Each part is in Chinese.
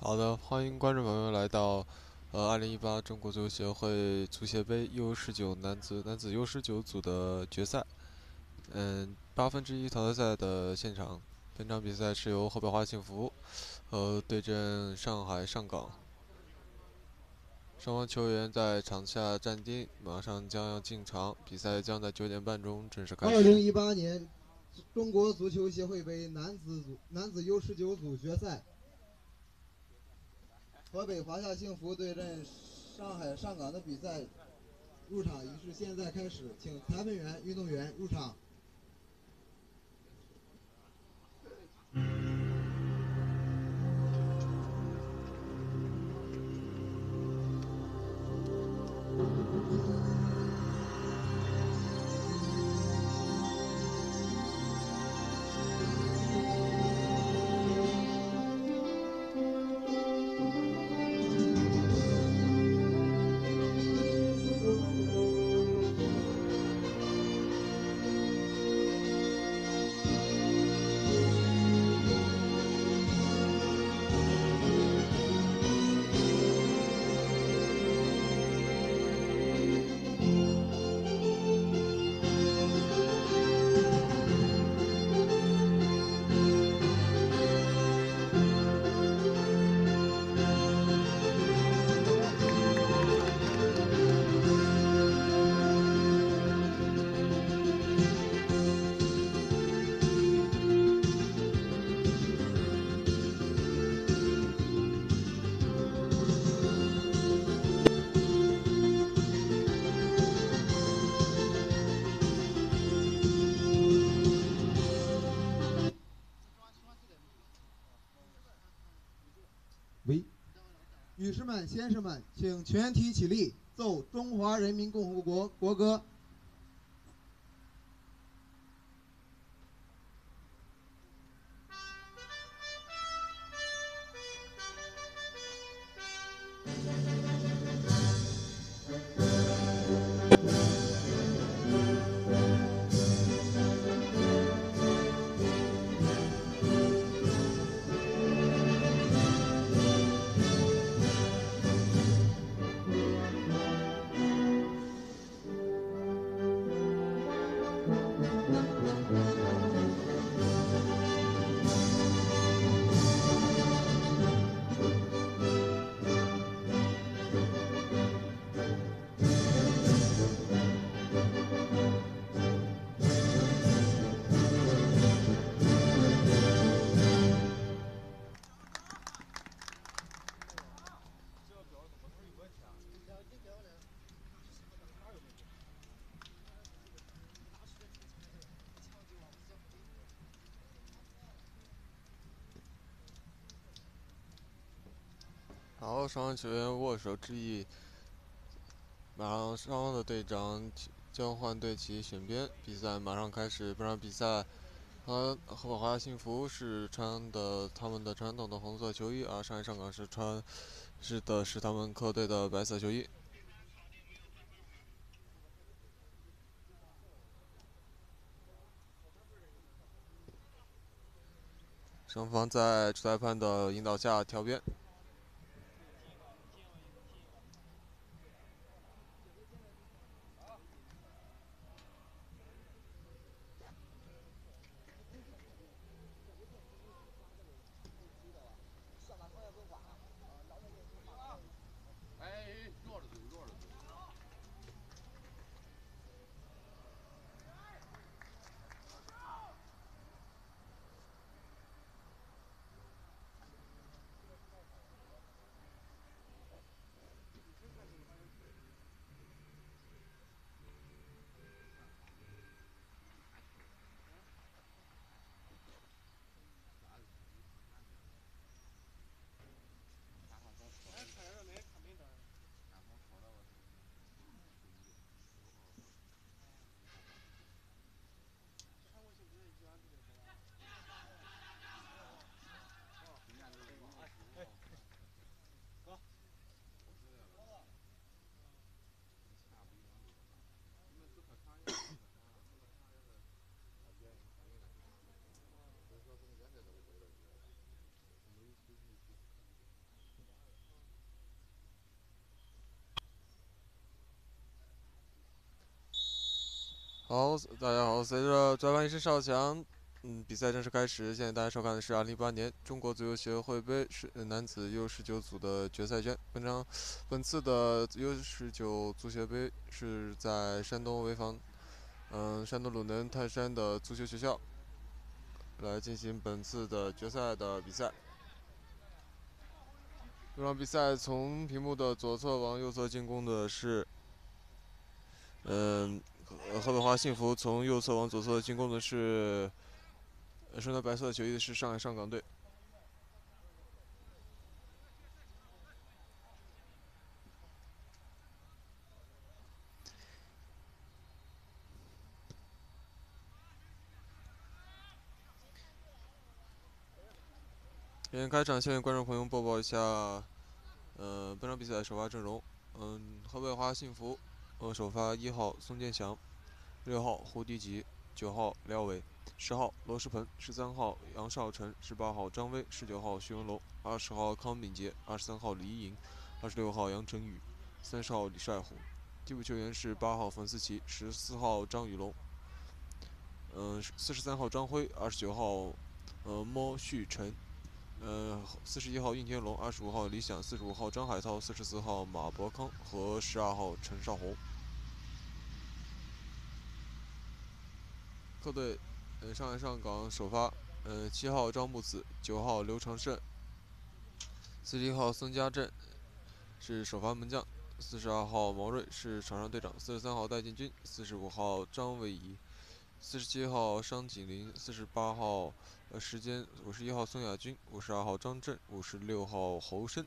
好的，欢迎观众朋友来到，呃，二零一八中国足球协会足协杯 U 十九男子男子 U 十九组的决赛，嗯，八分之一淘汰赛的现场。本场比赛是由河北华幸福，呃，对阵上海上港。双方球员在场下站定，马上将要进场，比赛将在九点半钟正式开始。二零一八年中国足球协会杯男子组男子 U 十九组决赛。河北华夏幸福对阵上海上港的比赛入场仪式现在开始，请裁判员、运动员入场。们、先生们，请全体起立，奏中华人民共和国国歌。双方球员握手致意。马上，双方的队长交换队旗选边，比赛马上开始。本场比赛，和河北华夏幸福是穿的他们的传统的红色球衣，而上海上港是穿是的是他们客队的白色球衣。双方在主裁判的引导下调边。好，大家好，随着转盘一声哨响，嗯，比赛正式开始。现在大家收看的是2018年中国足球协会杯是男子 U19 组的决赛圈。本场本次的 U19 足协杯是在山东潍坊，嗯，山东鲁能泰山的足球学校来进行本次的决赛的比赛。这场比赛从屏幕的左侧往右侧进攻的是，嗯。呃，河北华幸福从右侧往左侧进攻的是身穿白色球衣的是上海上港队。先开场，先为观众朋友播报一下，呃，本场比赛的首发阵容。嗯，河北华幸福，呃，首发一号宋建祥。六号胡迪吉，九号廖伟，十号罗世鹏，十三号杨少成，十八号张威，十九号徐文龙，二十号康敏杰，二十三号李一莹，二十六号杨晨宇，三十号李帅虎。替补球员是八号冯思琪，十四号张雨龙，嗯，四十三号张辉，二十九号呃莫旭晨，呃四十一号应天龙，二十五号李想，四十五号张海涛，四十四号马博康和十二号陈少红。客队，呃，上海上港首发，呃，七号张木子，九号刘长胜，四十一号孙家镇是首发门将，四十二号毛瑞是场上队长，四十三号戴建军，四十五号张伟仪，四十七号商景林，四十八号呃时间五十一号孙亚军，五十二号张震，五十六号侯申。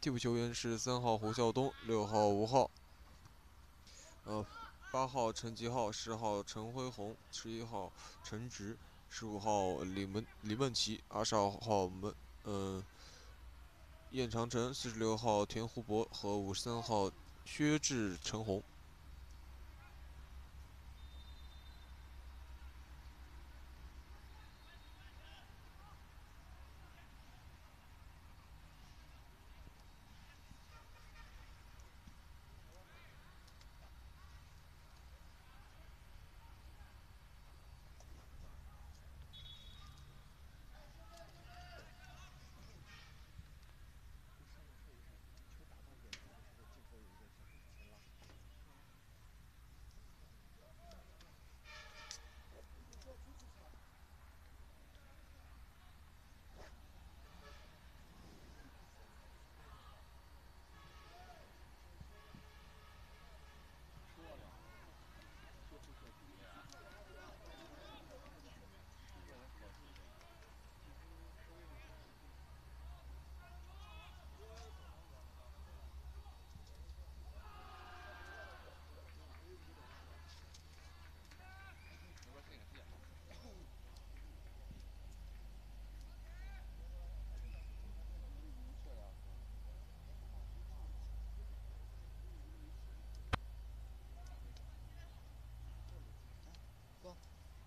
替补球员是三号胡孝东，六号吴昊，呃。八号陈吉浩，十号陈辉宏，十一号陈直，十五号李梦李梦琪，二十二号门嗯燕长城，四十六号田湖博和五十三号薛志陈红。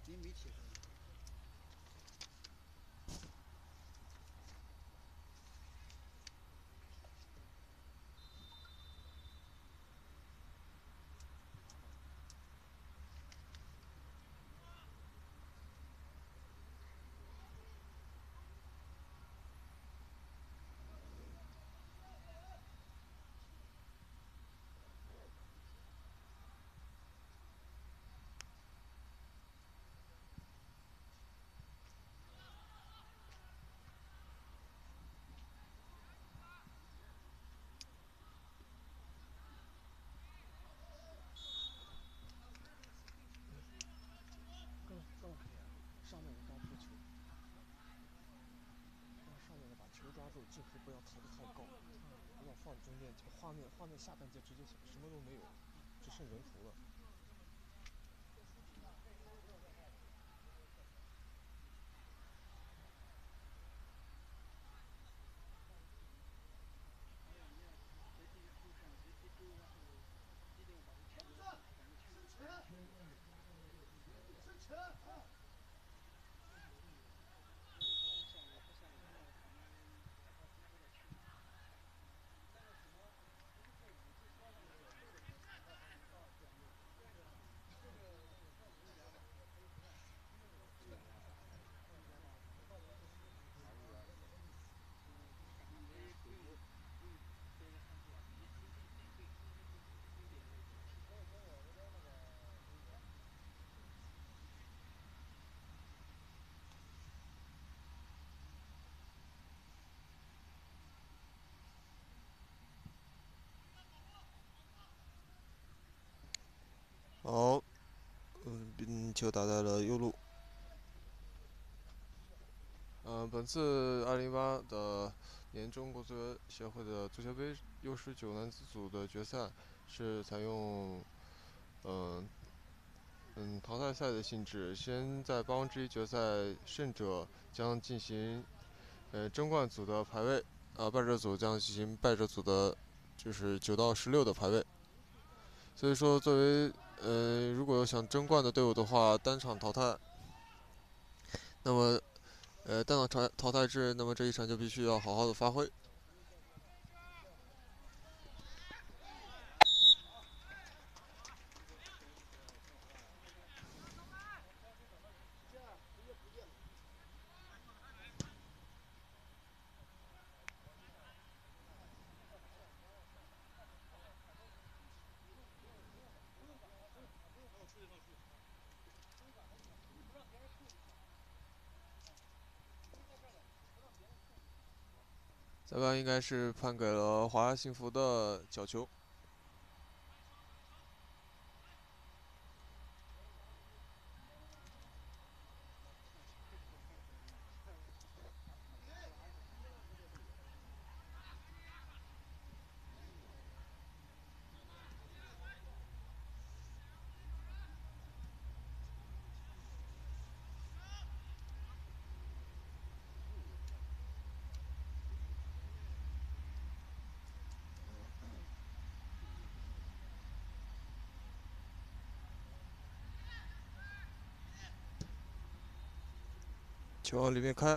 你没提。近乎不抬的太高，要放中间。画面画面下半截直接什么都没有，只剩人头了。球打在了右路。嗯、本次208的年中国足球协会的足协杯 U19 男子组的决赛是采用嗯嗯淘汰赛的性质，先在八分之一决赛胜者将进行呃争冠组的排位，啊败者组将进行败者组的，就是九到十六的排位。所以说，作为呃如果有想争冠的队伍的话，单场淘汰，那么呃单场淘淘汰制，那么这一场就必须要好好的发挥。应该是判给了华夏幸福的角球。就往里面开，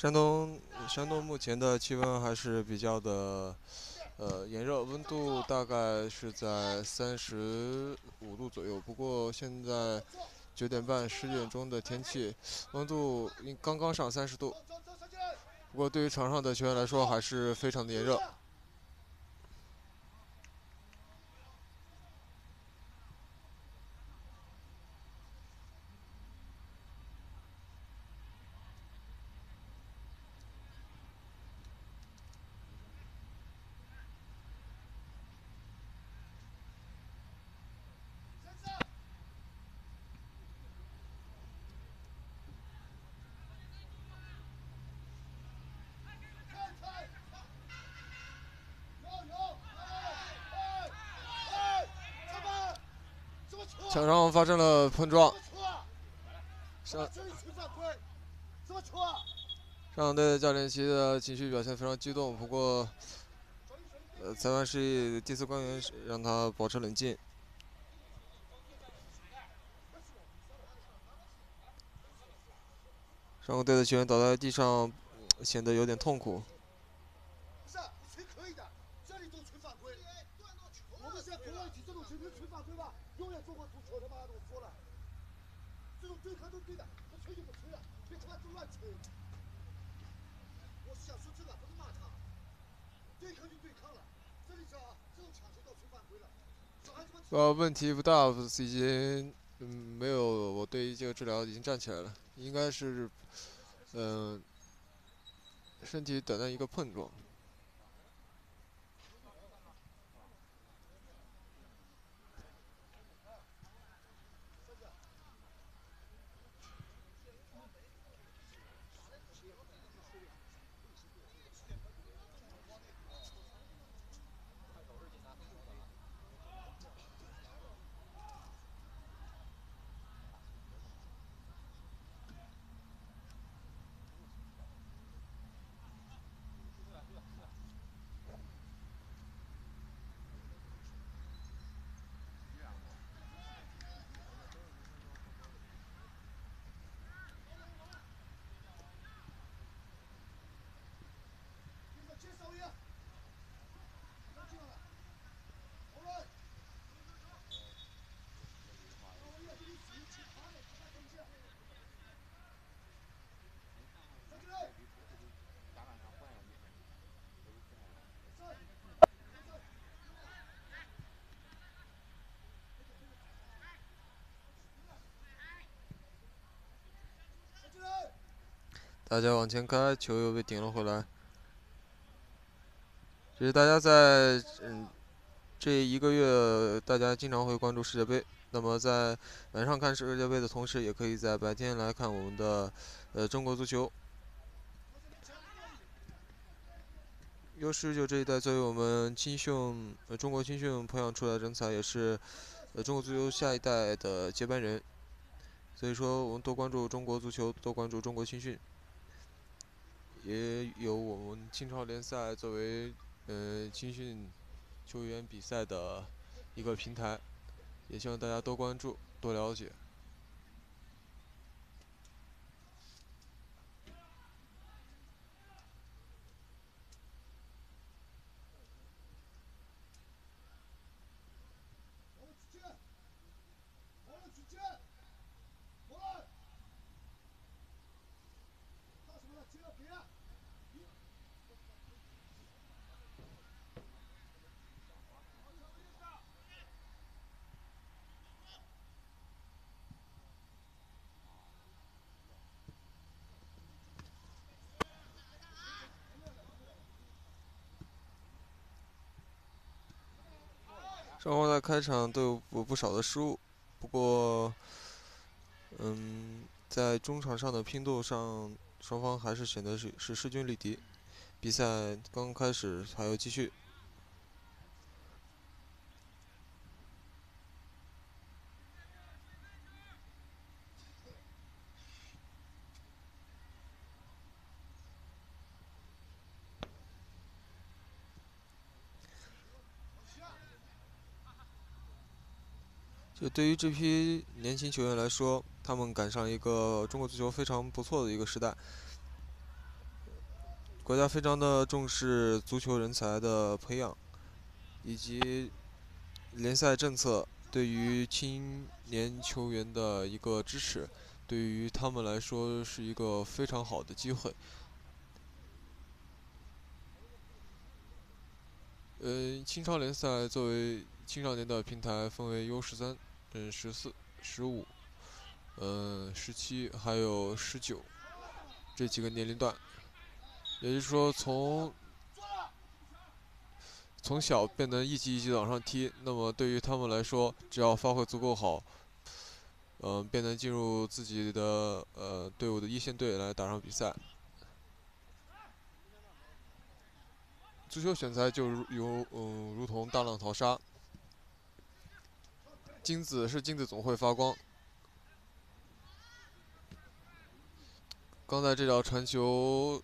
山东山东目前的气温还是比较的呃炎热，温度大概是在三十五度左右。不过现在九点半、十点钟的天气，温度刚刚上三十度。不过对于场上的球员来说，还是非常的炎热。场上发生了碰撞，上？上港队的教练席的情绪表现非常激动，不过，呃，裁判示意第四官员是让他保持冷静。上个队的球员倒在地上，显得有点痛苦。不是，你吹可以的，这里都吹犯规。我们现在国外体这种球能吹犯规吧？永远中国足球他妈的我说了，这种对抗都对的，不吹就不吹了，别他妈都乱吹。我是想说这个，不是骂他，对抗就对抗了，这里是啊，这种抢球到吹犯规了，小孩子们。呃，问题不大，已经嗯没有，我对于这个治疗已经站起来了，应该是嗯、身体短暂一个碰撞。大家往前开，球又被顶了回来。这是大家在嗯这一个月，大家经常会关注世界杯。那么在晚上看世界杯的同时，也可以在白天来看我们的呃中国足球。U 十九这一代作为我们青训呃中国青训培养出来的人才，也是呃中国足球下一代的接班人。所以说，我们多关注中国足球，多关注中国青训，也有我们青超联赛作为呃青训球员比赛的一个平台，也希望大家多关注，多了解。好了，去接，好了，去接，过来，怕什么了？接了，别了。双方在开场都有不不少的失误，不过，嗯，在中场上的拼斗上，双方还是显得是是势均力敌。比赛刚开始，还要继续。就对于这批年轻球员来说，他们赶上一个中国足球非常不错的一个时代。国家非常的重视足球人才的培养，以及联赛政策对于青年球员的一个支持，对于他们来说是一个非常好的机会。呃，青超联赛作为青少年的平台，分为 U 十三、嗯十四、十五、嗯十七，还有十九这几个年龄段。也就是说，从从小变得一级一级的往上踢，那么对于他们来说，只要发挥足够好，嗯，便能进入自己的呃队伍的一线队来打上比赛。足球选材就如如嗯，如同大浪淘沙，金子是金子总会发光。刚才这条传球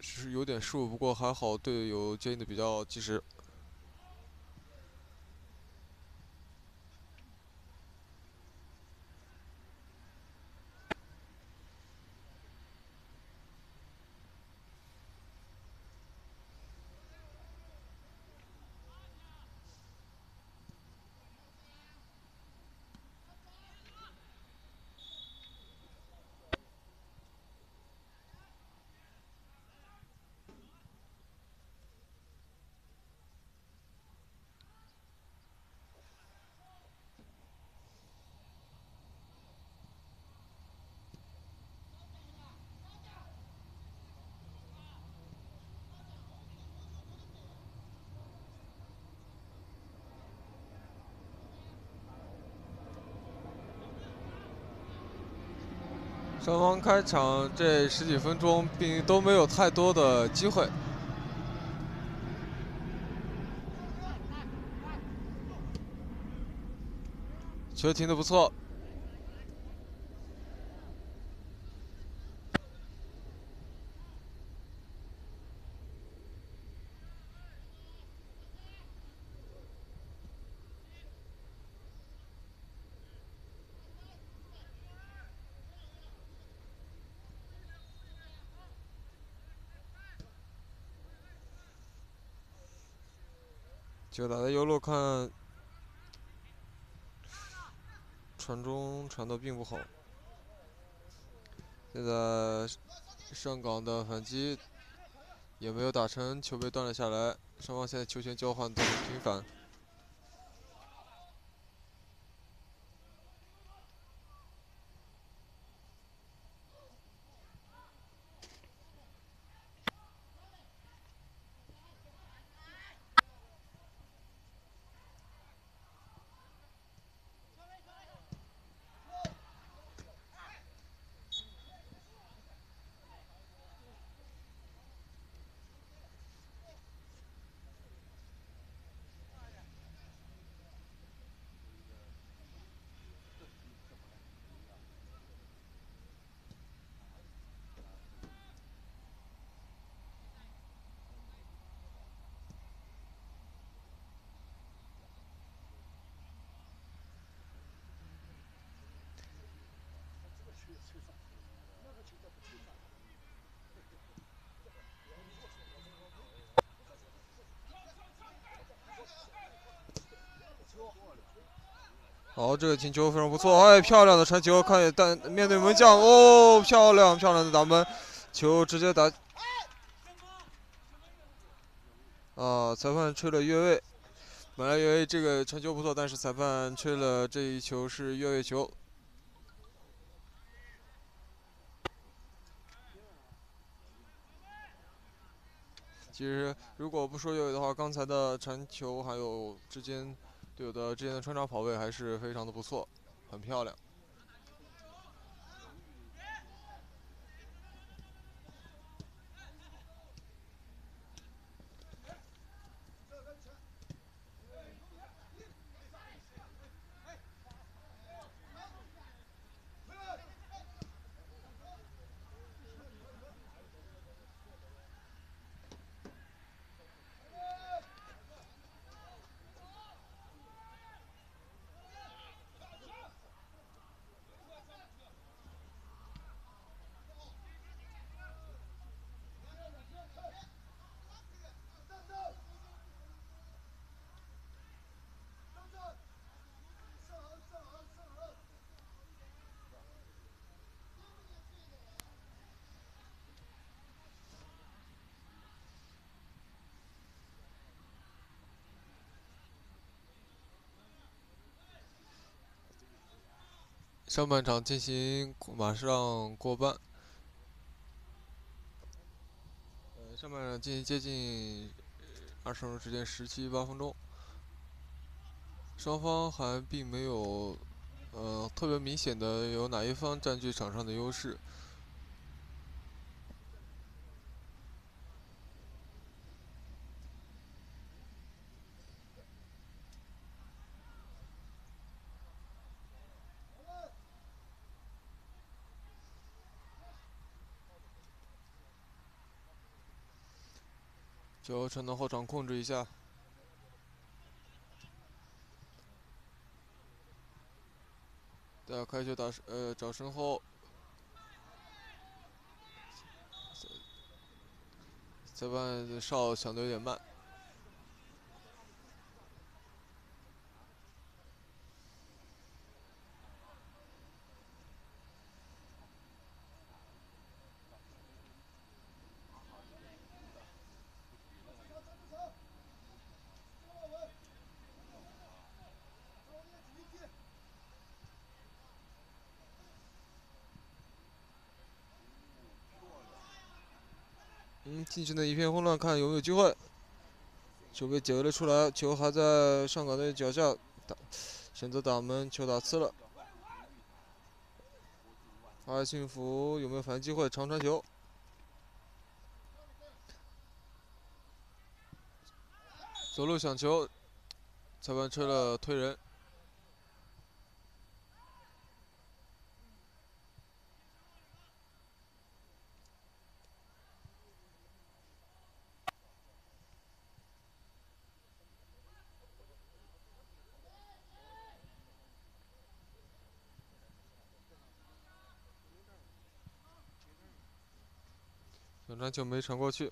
是有点失误，不过还好队友接应的比较及时。双方开场这十几分钟并都没有太多的机会。球停的不错。就打在右路看，传中传的并不好。现在上港的反击也没有打成，球被断了下来。双方现在球权交换都很频繁。好，这个进球非常不错，哎，漂亮的传球，看但面对门将，哦，漂亮漂亮的打门，球直接打。啊，裁判吹了越位。本来以为这个传球不错，但是裁判吹了这一球是越位球。其实如果不说越位的话，刚才的传球还有之间队友的之前的穿插跑位还是非常的不错，很漂亮。上半场进行马上过半，呃，上半场进行接近二十分钟时间，十七八分钟，双方还并没有呃特别明显的有哪一方占据场上的优势。球传到后场控制一下，大家开球打呃找身后，裁判哨响的有点慢。进行的一片混乱，看有没有机会。球被解围了出来，球还在上港队脚下，打选择打门，球打呲了。阿幸福有没有反击机会？长传球，左路抢球，裁判吹了推人。那就没传过去。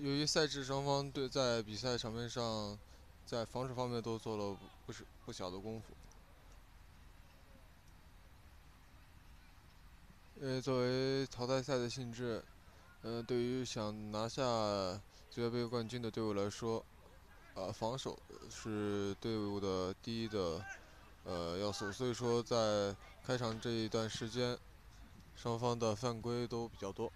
由于赛制双方对在比赛场面上，在防守方面都做了不是不小的功夫。因为作为淘汰赛的性质，呃，对于想拿下足协杯冠军的队伍来说，呃，防守是队伍的第一的呃要素。所以说，在开场这一段时间，双方的犯规都比较多。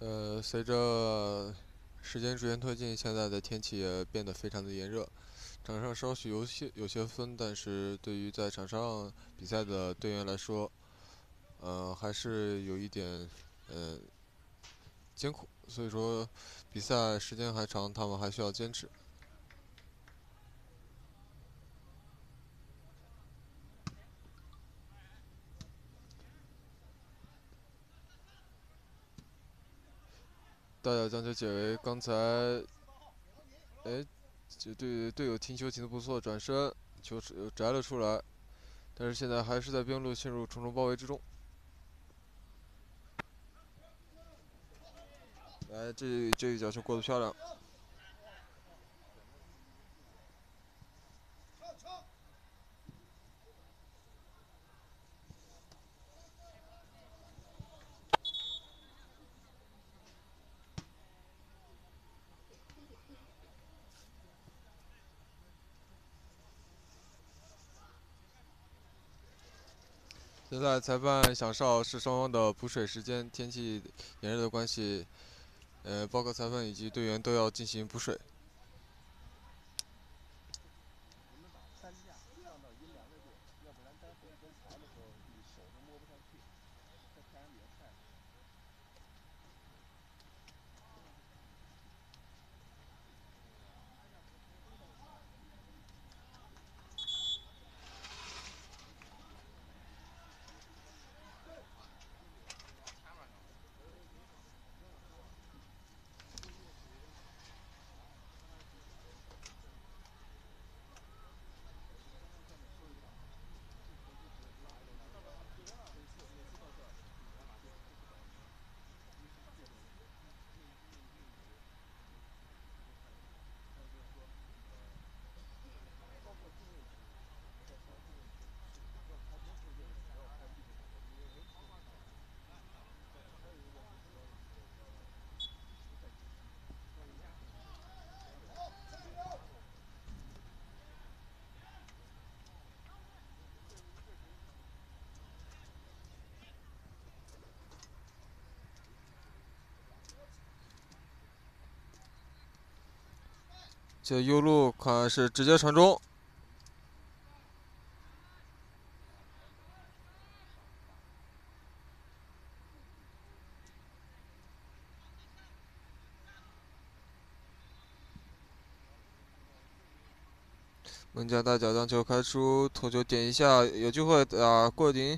呃，随着时间逐渐推进，现在的天气也变得非常的炎热，场上稍许有些有些风，但是对于在场上比赛的队员来说，呃，还是有一点呃艰苦，所以说比赛时间还长，他们还需要坚持。大脚将球解围，刚才，哎，这队队友停球停的不错，转身球又摘了出来，但是现在还是在边路陷入重重包围之中。来，这这一脚球过得漂亮。现在裁判响哨是双方的补水时间，天气炎热的关系，呃，包括裁判以及队员都要进行补水。这右路看是直接传中，门将大脚将球开出，头球点一下，有机会打过顶。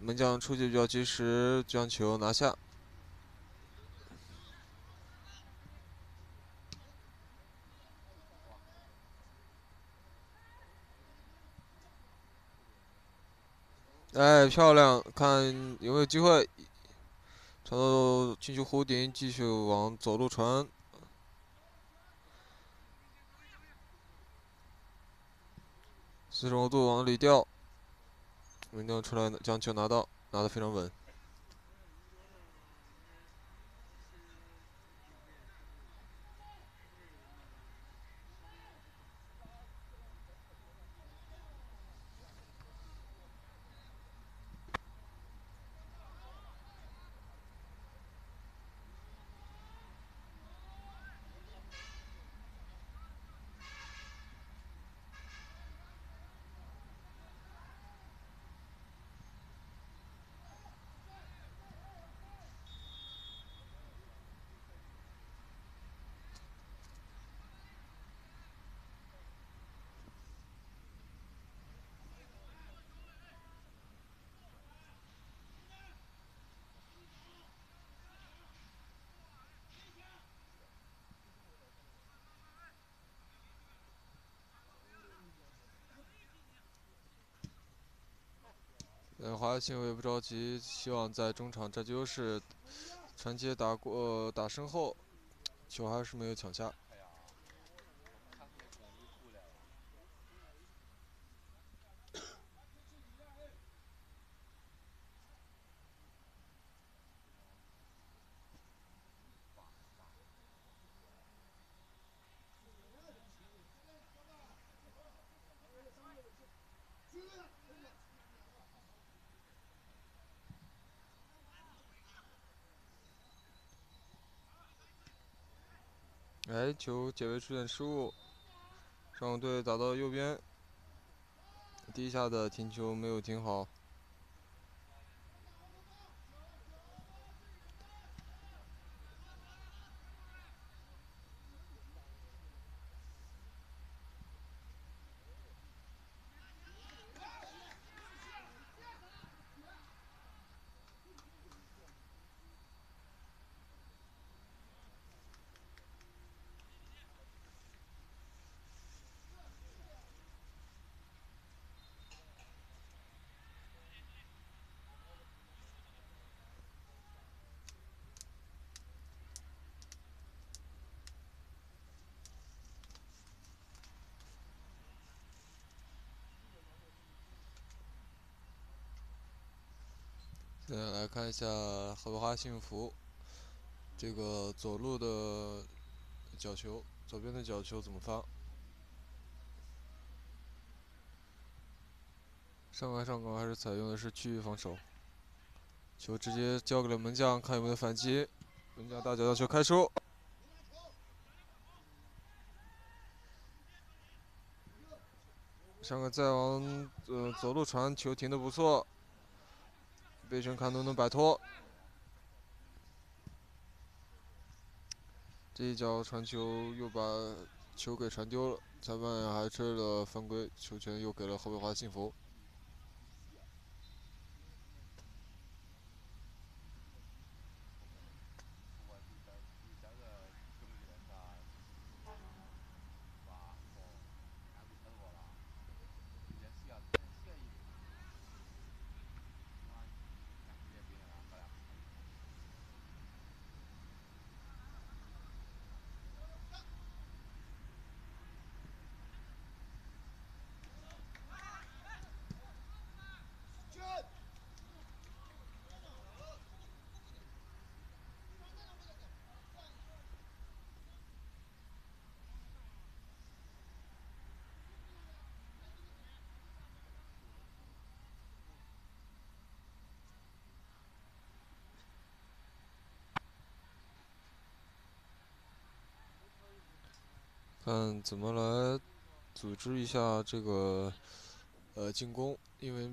门将出击比较及时，将球拿下。哎，漂亮！看有没有机会传到进球弧顶，继续往左路传。四十五度往里调，门将出来将球拿到，拿的非常稳。华夏幸福也不着急，希望在中场占据优势，传接打过打身后，球还是没有抢下。哎，球解围出现失误，上队打到右边，第一下的停球没有停好。现在来看一下荷花幸福这个左路的角球，左边的角球怎么发？上港上港还是采用的是区域防守，球直接交给了门将，看有没有反击。门将大脚的球开出，上港再往呃左路传球停的不错。贝神看能不能摆脱，这一脚传球又把球给传丢了，裁判还吹了犯规，球权又给了河北华幸福。看怎么来组织一下这个呃进攻，因为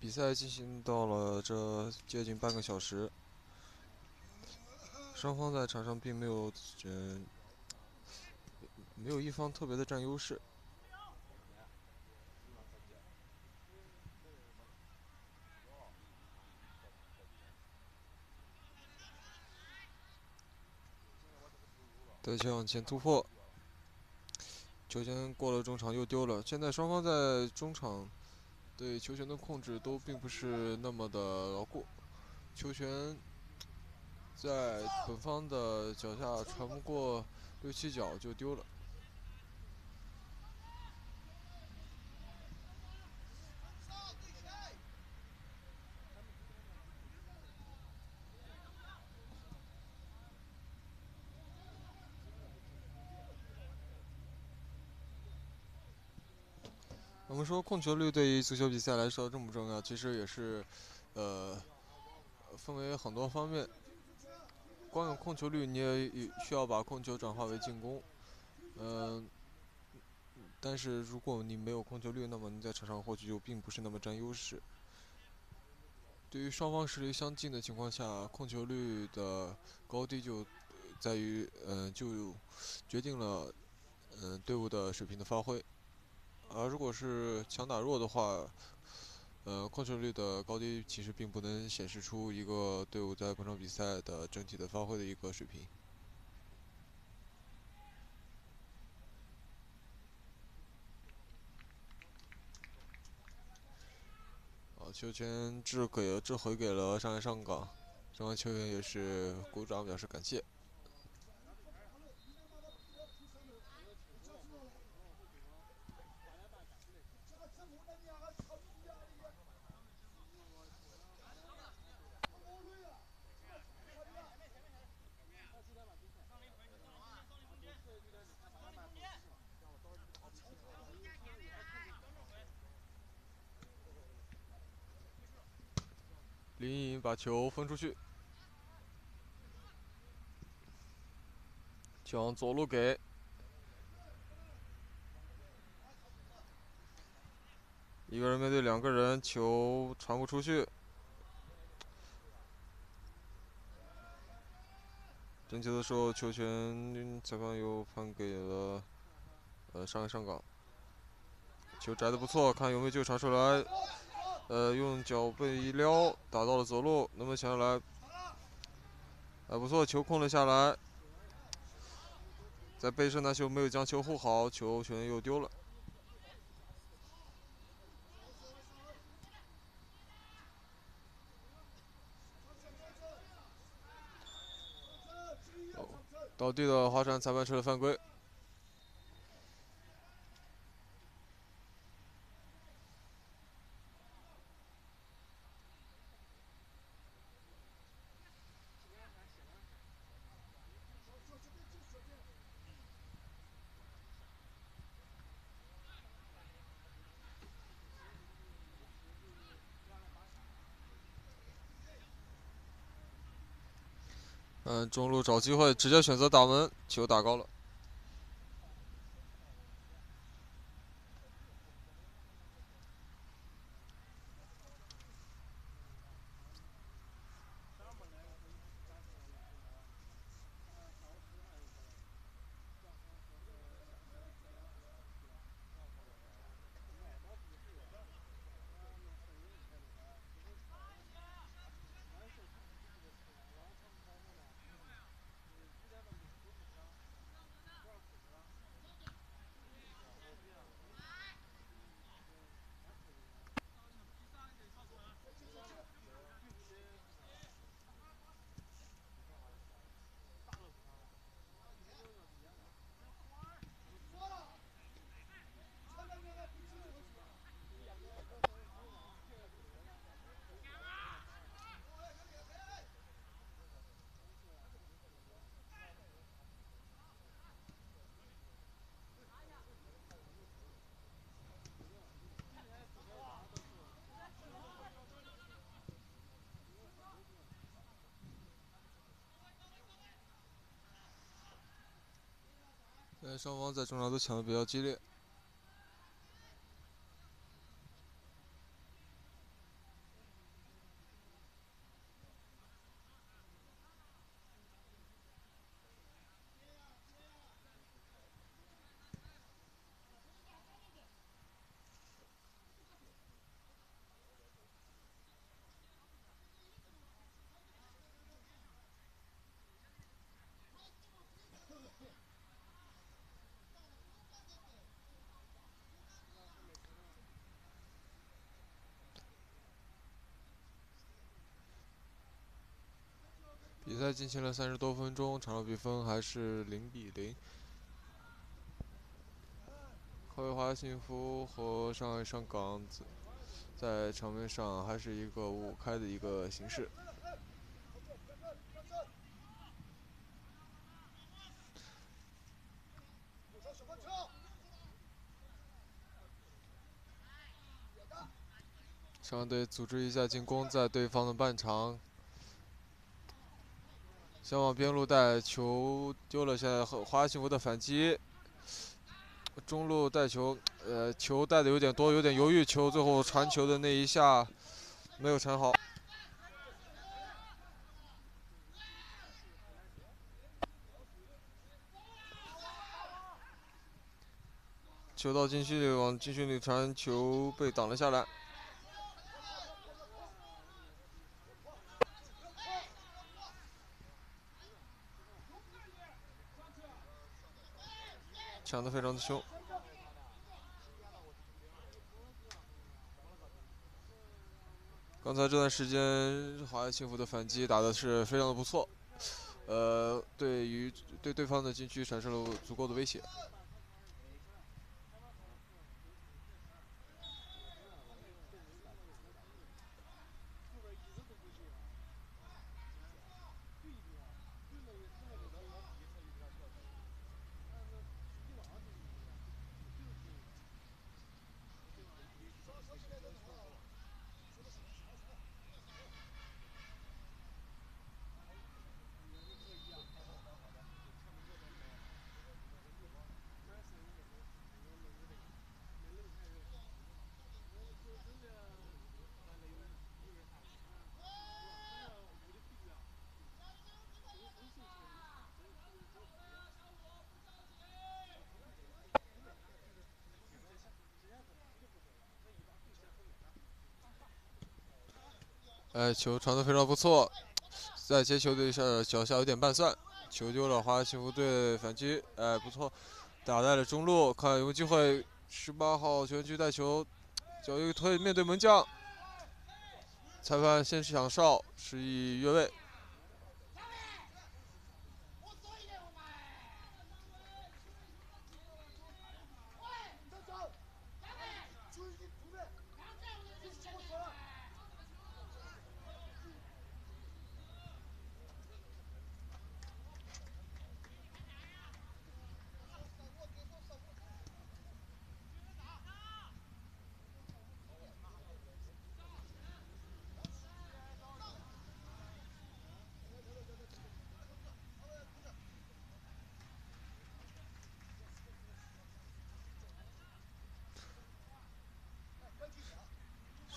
比赛进行到了这接近半个小时，双方在场上并没有嗯没有一方特别的占优势。对球往前突破。球权过了中场又丢了，现在双方在中场对球权的控制都并不是那么的牢固，球权在本方的脚下传不过六七脚就丢了。们说控球率对于足球比赛来说重不重要？其实也是，呃，分为很多方面。光有控球率，你也需要把控球转化为进攻。嗯，但是如果你没有控球率，那么你在场上或许就并不是那么占优势。对于双方实力相近的情况下，控球率的高低就在于，嗯，就决定了，嗯，队伍的水平的发挥。而如果是强打弱的话，呃，控球率的高低其实并不能显示出一个队伍在本场比赛的整体的发挥的一个水平。啊，球权掷给了掷回给了上海上港，上港球员也是鼓掌表示感谢。林颖把球分出去，球往左路给，一个人面对两个人，球传不出去。争球的时候，球权裁判又判给了呃上海上港，球摘的不错，看有没有球传出来。呃，用脚背一撩，打到了左路，能不能抢下来？还不错，球控了下来，在背身那球没有将球护好，球权又丢了。倒地的华山裁判吹了犯规。中路找机会，直接选择打门，球打高了。双方在中场都抢的比较激烈。比进行了三十多分钟，场上比分还是零比零。科威华幸福和上海上港在场面上还是一个五五开的一个形式。上队组织一下进攻，在对方的半场。想往边路带球丢了，现在和华幸福的反击，中路带球，呃，球带的有点多，有点犹豫，球最后传球的那一下没有传好，球到禁区里往禁区里传，球被挡了下来。抢得非常的凶。刚才这段时间，华夏幸福的反击打的是非常的不错，呃，对于对对方的禁区产生了足够的威胁。哎，球传的非常不错，在接球的下脚下有点半算，球丢了，花幸福队反击，哎，不错，打在了中路，看有没有机会。十八号球员去带球，脚一推，面对门将，裁判先是响哨，示意越位。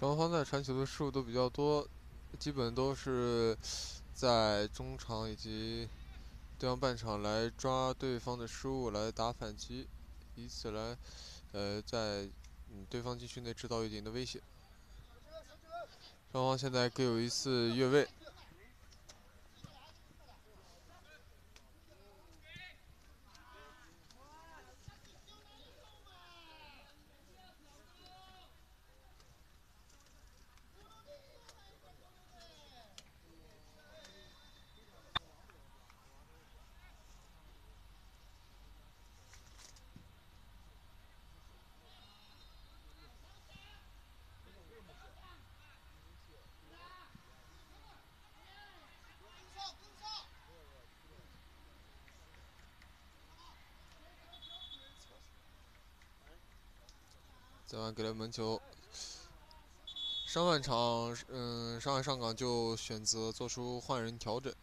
双方在传球的失误都比较多，基本都是在中场以及对方半场来抓对方的失误来打反击，以此来呃在嗯对方禁区内制造一定的威胁。双方现在各有一次越位。给了门球。上半场，嗯，上海上港就选择做出换人调整，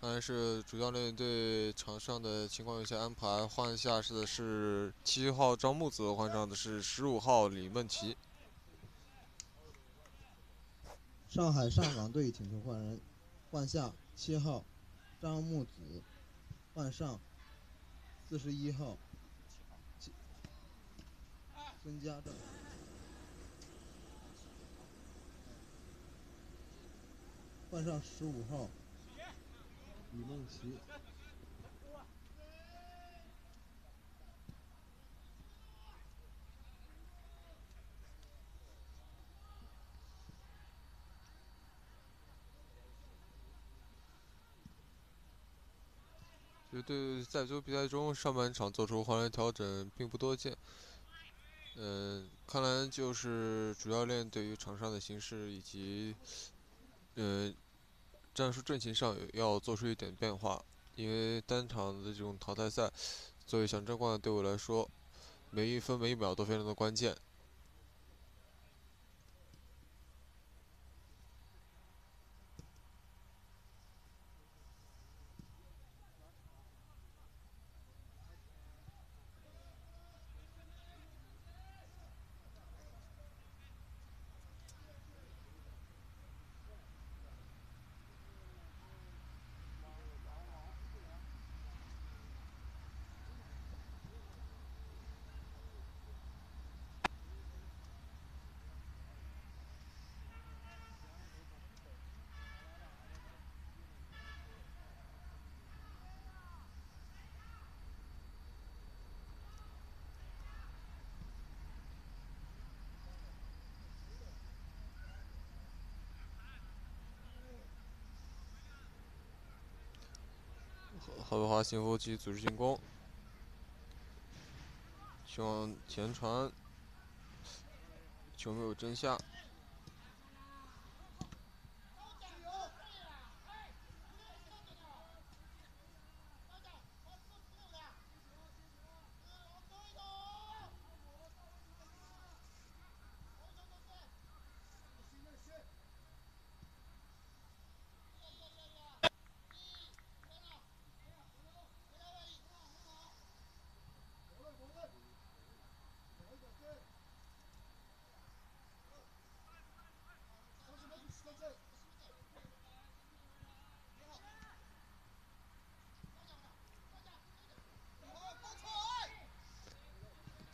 看来是主教练对场上的情况有些安排，换下是的是七号张木子，换上的是十五号李梦琪。上海上港队请求换人，换下七号张木子，换上四十一号孙家正。换上十五号李梦琪。觉得在足球比赛中，上半场做出换人调整并不多见。嗯，看来就是主教练对于场上的形势以及，呃，战术阵型上要做出一点变化，因为单场的这种淘汰赛，作为想争冠的队伍来说，每一分每一秒都非常的关键。哈维华幸福继续组织进攻，希望前传，球没有真下。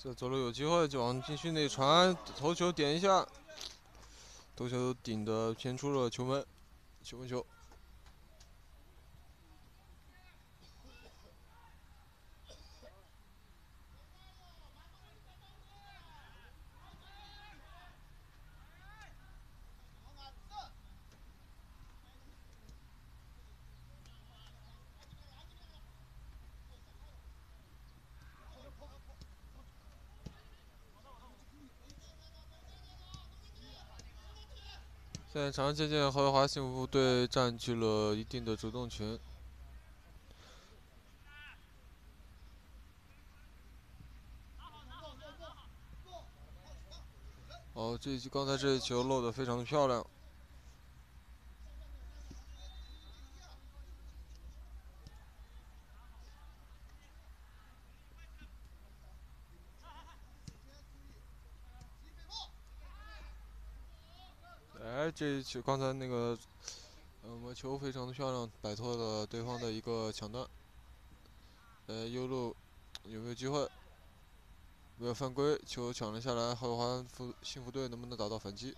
这左路有机会就往禁区内传，头球点一下，头球顶的偏出了球门，球门球。场上渐渐豪华幸福队占据了一定的主动权。哦，这一局刚才这一球漏的非常的漂亮。哎，这一球刚才那个，呃，我球非常的漂亮，摆脱了对方的一个抢断。呃，右路有没有机会？没有犯规，球抢了下来，豪华福幸福队能不能打到反击？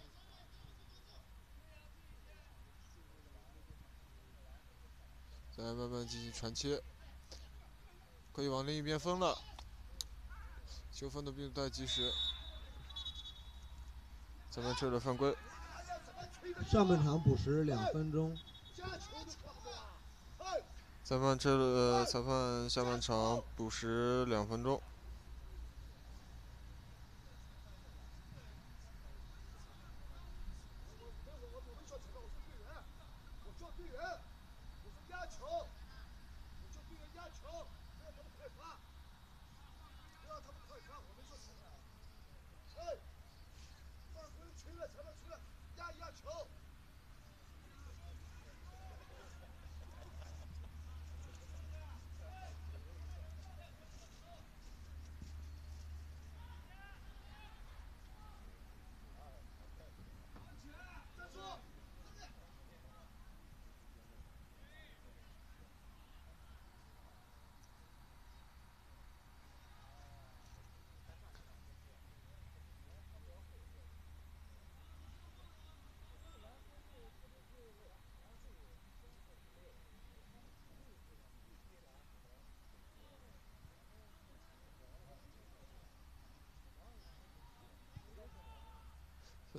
再慢慢进行传切，可以往另一边分了，球分的并不太及时。裁判吹了犯规。上半场补时两分钟。裁判吹了，裁判下半场补时两分钟。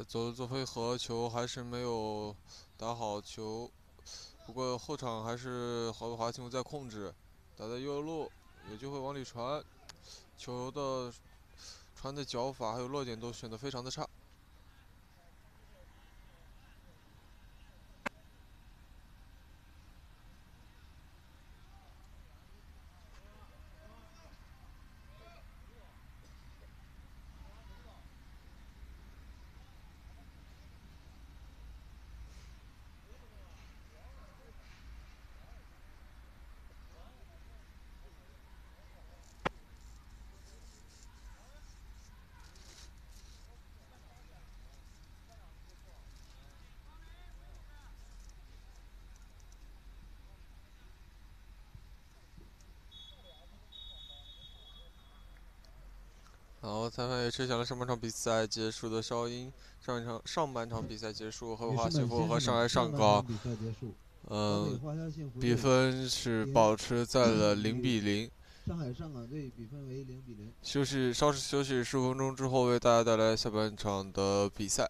走了左回合，球还是没有打好球。不过后场还是豪华幸福在控制，打在右路，有机会往里传，球的传的脚法还有落点都选的非常的差。好，裁判也吹响了上半场比赛结束的哨音。上一场上半场比赛结束，和华幸福和上海上港，嗯，比分是保持在了零比零。上海上港队比分为零比零。休息，稍事休息十五分钟之后，为大家带来下半场的比赛。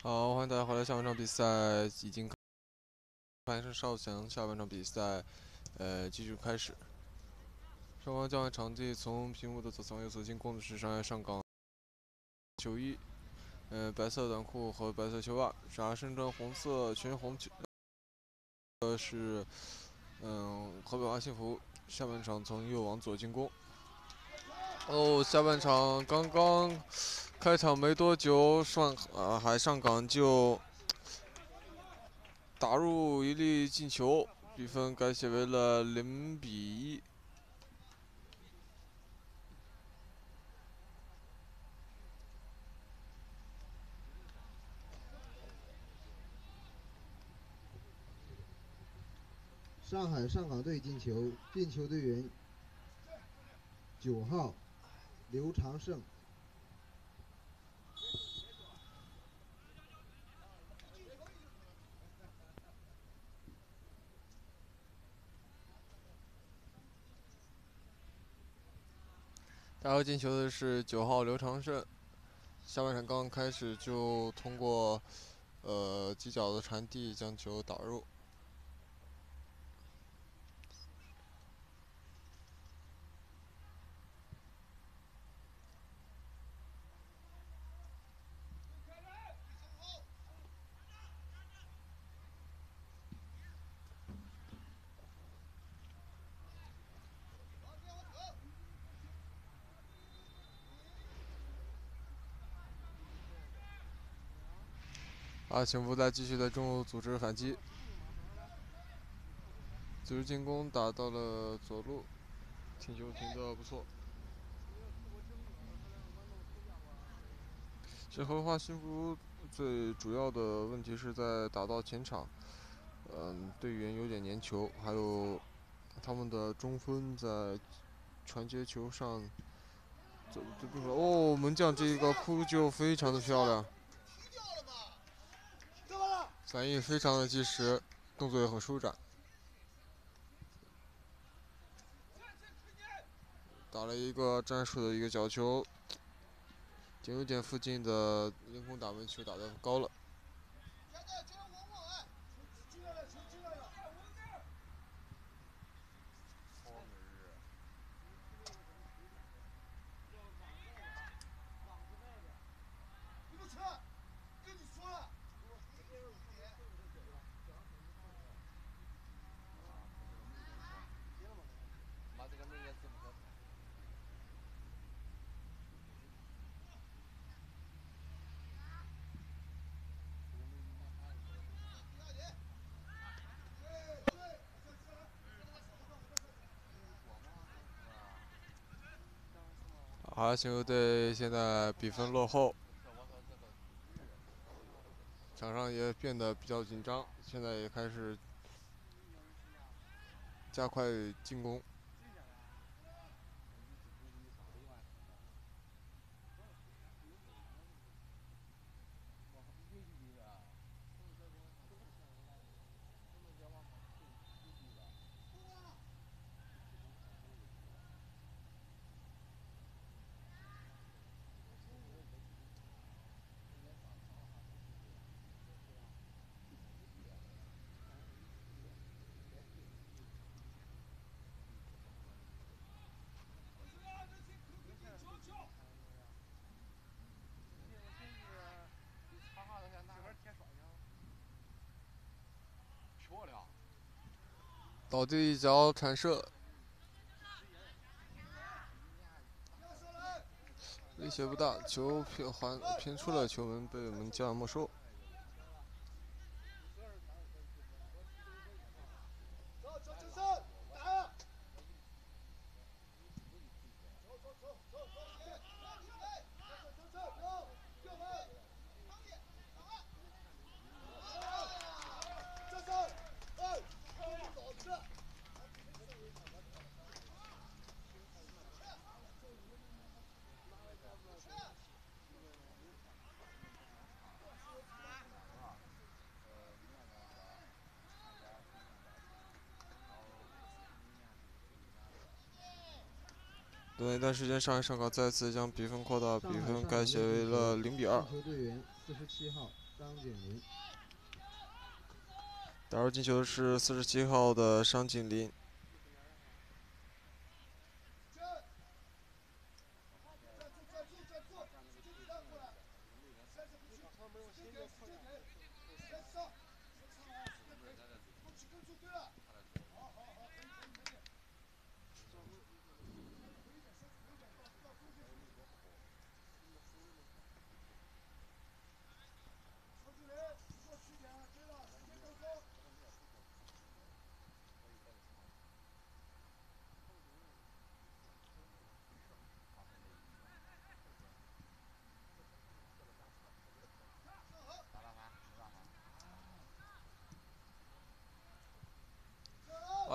好，欢迎大家回来。下半场比赛已经，半胜少翔。下半场比赛，呃，继续开始。双方交换场地从屏幕的左侧往右侧进攻的是上海上港球衣，呃，白色短裤和白色球袜，上海身穿红色全红球，呃是，嗯，河北华幸福。下半场从右往左进攻。哦，下半场刚刚。开场没多久，上海上港就打入一粒进球，比分改写为了零比一。上海上港队进球，进球队员九号刘长胜。打入进球的是九号刘长胜，下半场刚刚开始就通过呃几脚的传递将球打入。啊，请不再继续在中路组织反击，组织进攻打到了左路，停球停的不错。这荷花幸福最主要的问题是在打到前场，嗯，队员有点粘球，还有他们的中锋在传接球上走这部分。哦，门将这个扑救非常的漂亮。反应非常的及时，动作也很舒展，打了一个战术的一个角球，点球点附近的凌空打门球打的高了。好，球队现在比分落后，场上也变得比较紧张，现在也开始加快进攻。倒地一脚铲射，威胁不大，球偏还偏出了球门，被门将没收。一段时间，上海上港再次将比分扩大，比分改写为了零比二。球队员四十七号张景林。打入进球的是四十七号的商景林。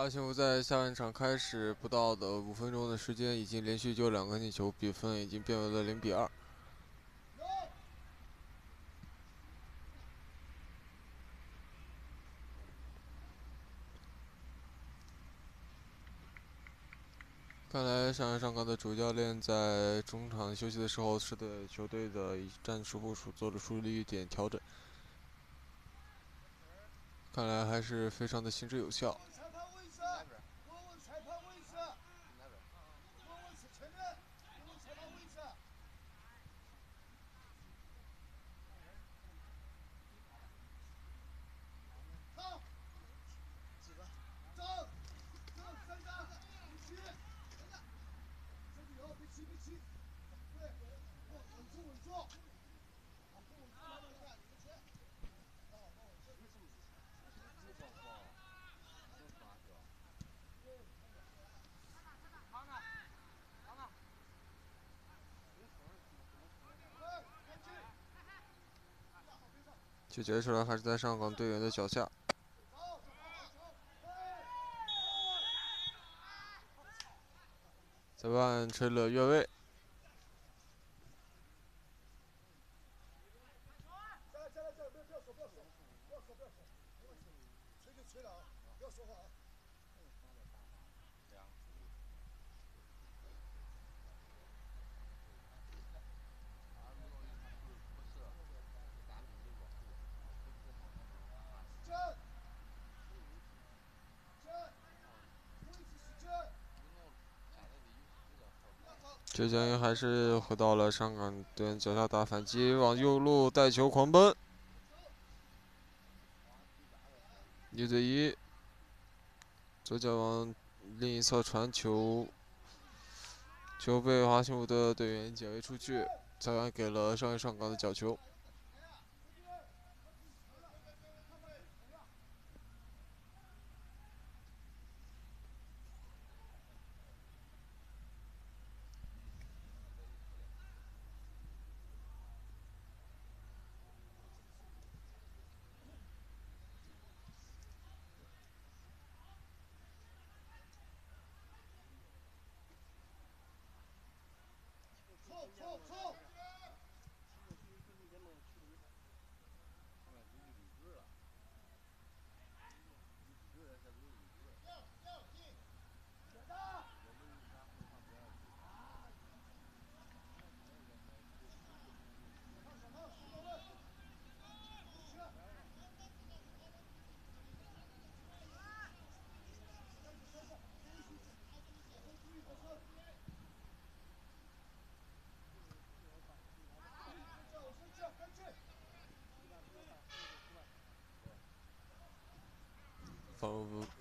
阿信福在下半场开始不到的五分钟的时间，已经连续丢两个进球，比分已经变为了零比二。看来上海上港的主教练在中场休息的时候，是对球队的战术部署做了出了一点调整。看来还是非常的行之有效。球接出来还是在上港队员的脚下，裁判吹了越位。浙江鱼还是回到了上港队员脚下打反击，往右路带球狂奔，一对一，左脚往另一侧传球，球被华信福的队员解围出去，裁判给了上一上港的角球。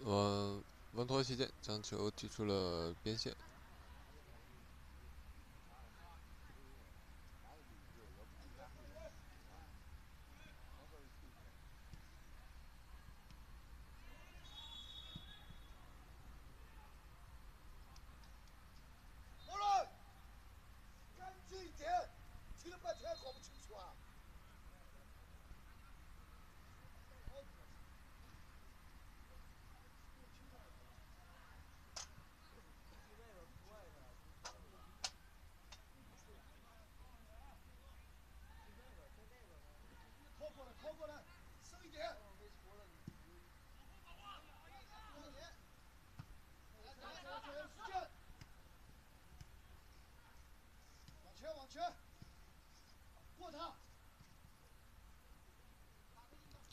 呃，稳稳妥起将球踢出了边线。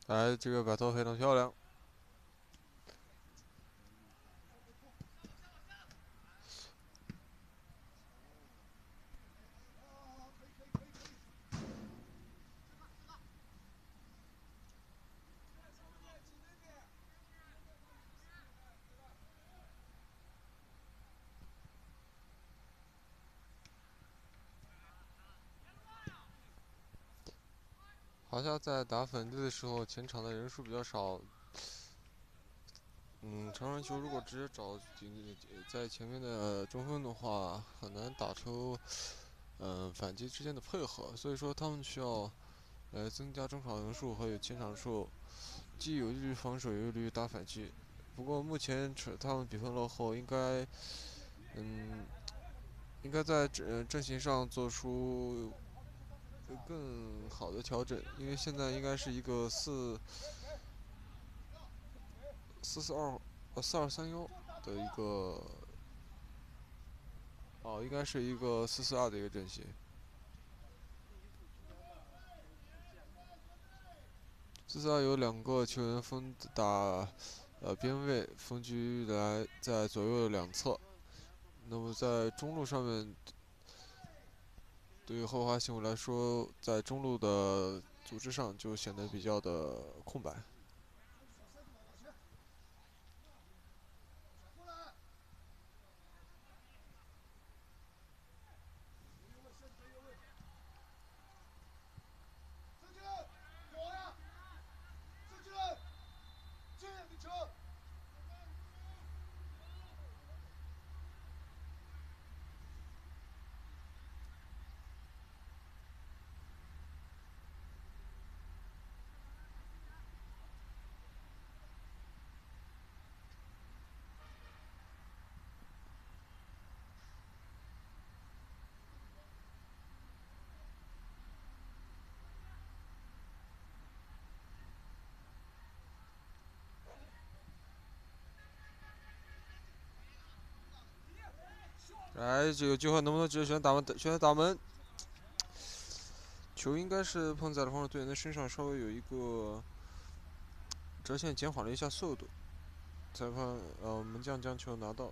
哎，这个摆脱非常漂亮。华夏在打反击的时候，前场的人数比较少。嗯，长传球如果直接找在前面的中锋的话，很难打出嗯反击之间的配合。所以说他们需要来增加中场人数和有前场数，既有利于防守，又有利于打反击。不过目前他们比分落后，应该嗯应该在阵阵型上做出。更好的调整，因为现在应该是一个四四四二呃四二三幺的一个哦，应该是一个四四二的一个阵型。四四二有两个球员分打呃边位，分居来在左右两侧，那么在中路上面。对于后华信物来说，在中路的组织上就显得比较的空白。哎，这个机会能不能直接选打门？选打门，球应该是碰在了防守队员的身上，稍微有一个折线，减缓了一下速度。裁判，呃，门将将球拿到。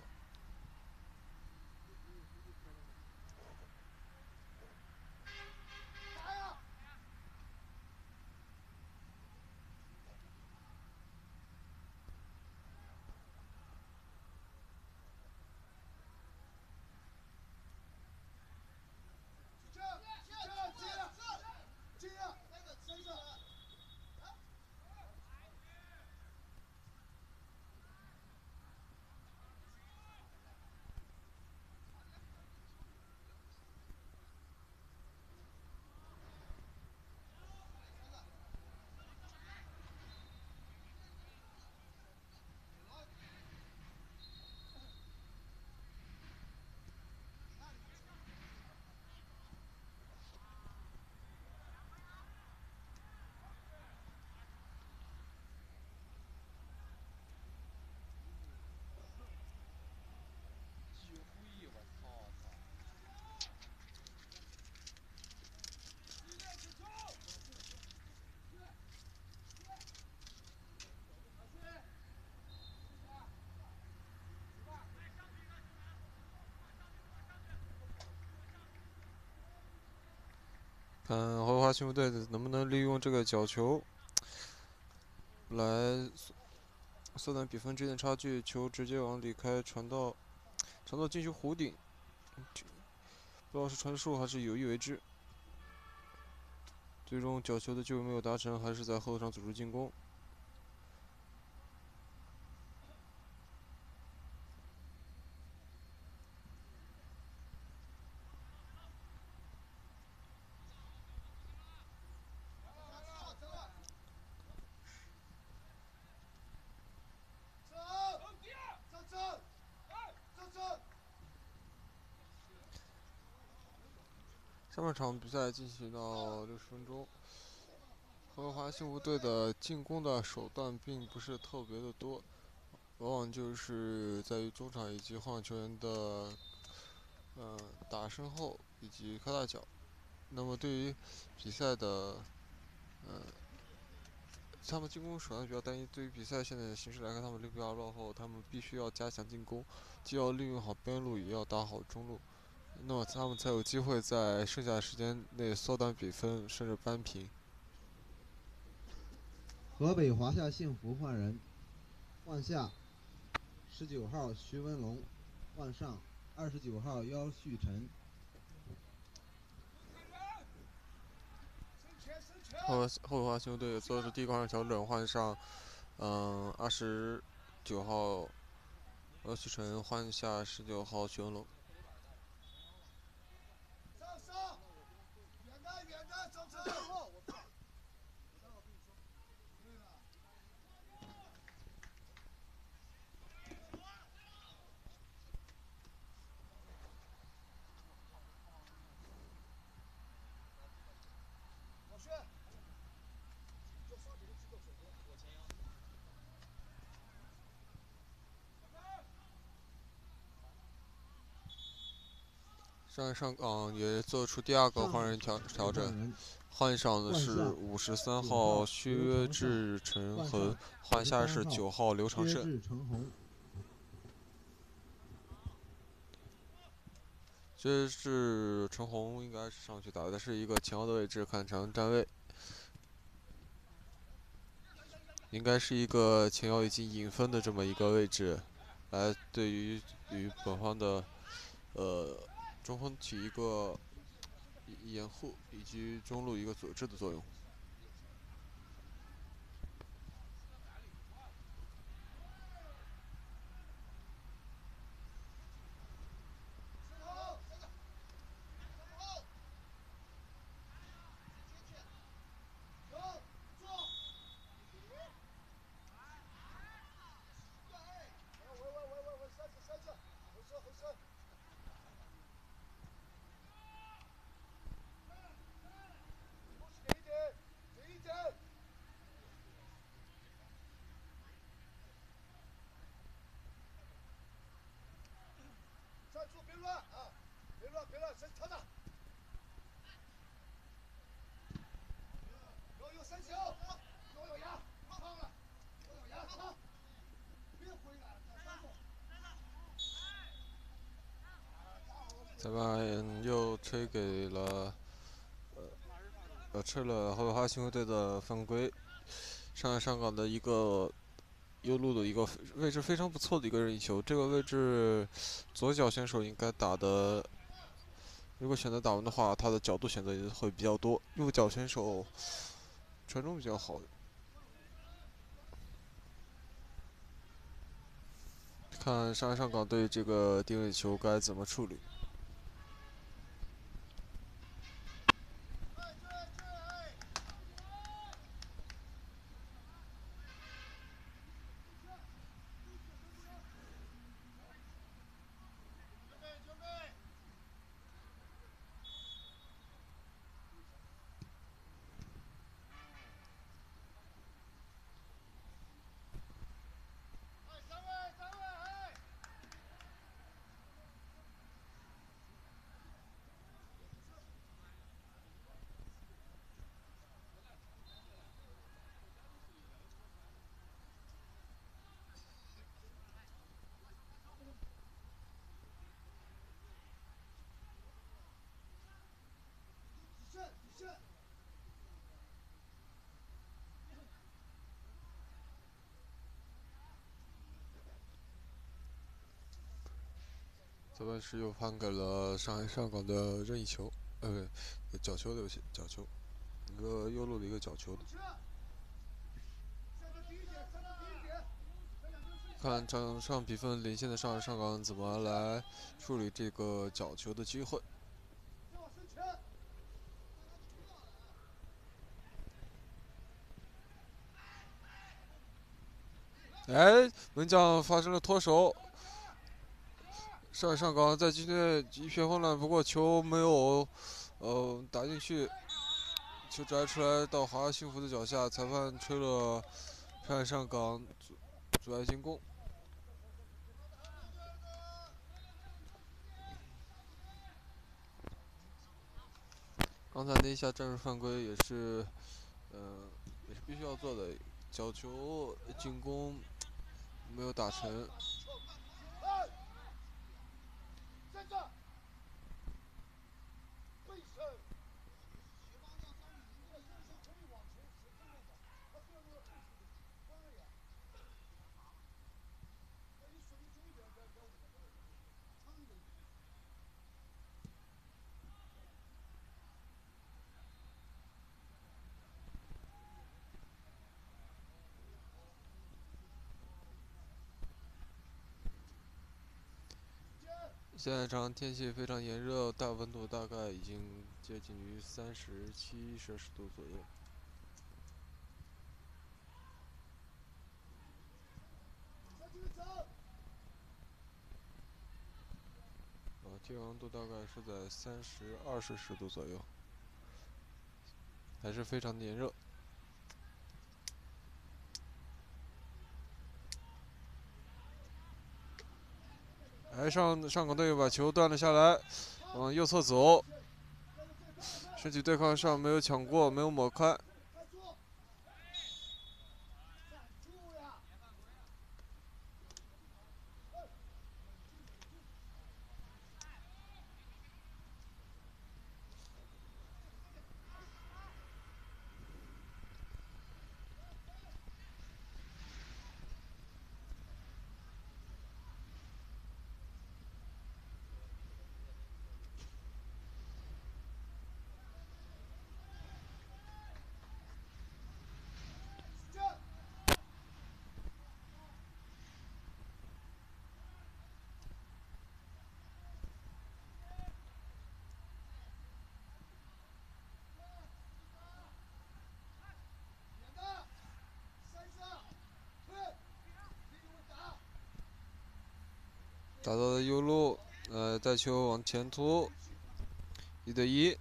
看后华青木队能不能利用这个角球来缩短比分之间的差距，球直接往里开，传到传到禁区弧顶，不知道是传输还是有意为之。最终角球的救没有达成，还是在后场组织进攻。上半这场比赛进行到六十分钟，和华幸福队的进攻的手段并不是特别的多，往往就是在于中场以及换球员的，嗯，打身后以及开大脚。那么对于比赛的，嗯，他们进攻手段比较单一。对于比赛现在的形势来看，他们零比二落后，他们必须要加强进攻，既要利用好边路，也要打好中路，那么他们才有机会在剩下的时间内缩短比分，甚至扳平。河北华夏幸福换人，换下十九号徐文龙，换上二十九号姚旭晨。后后华雄队也做出第一个换人调整，换上嗯二十九号姚旭晨，换下十九号徐文龙。上上，远的远的，上车。上。上上港也做出第二个换人调调整，换上的是五十三号薛志成和换下是九号刘长胜。薛志成红。这是陈红，应该是上去打的是一个前腰的位置，看场站位，应该是一个前腰已经引分的这么一个位置，来对于与本方的呃中锋起一个掩护以及中路一个佐治的作用。住，别乱啊！别乱，别乱，身朝着。要有身形，要有牙，上了，要有牙，上。别回来，站住。裁判又吹给了呃吹了后华新闻队的犯规，上海上港的一个右路的一个位置非常不错的一个任意球，这个位置左脚选手应该打的，如果选择打完的话，他的角度选择也会比较多，右脚选手传中比较好。看上海上港队这个定位球该怎么处理。底线，底线。裁判是又判给了上海上港的任意球，呃，角球的游戏，角球，一个右路的一个角球。看场上比分领先的上海上港怎么来处理这个角球的机会。哎，门将发生了脱手，上海上港在今天一片混乱，不过球没有呃打进去，球摘出来到华夏幸福的脚下，裁判吹了上海上港阻阻碍进攻。刚才那一下战术犯规也是，呃，也是必须要做的。角球进攻没有打成。哎，站着，背身。现在场天气非常炎热，大温度大概已经接近于三十七摄氏度左右。这边走。啊，天温度大概是在三十二摄氏度左右，还是非常的炎热。来，上上港队把球断了下来，往右侧走，身体对抗上没有抢过，没有抹开。快住！站住呀！这。免的，三下，退，立稳打。打到了右路，呃，带球往前突，一对一，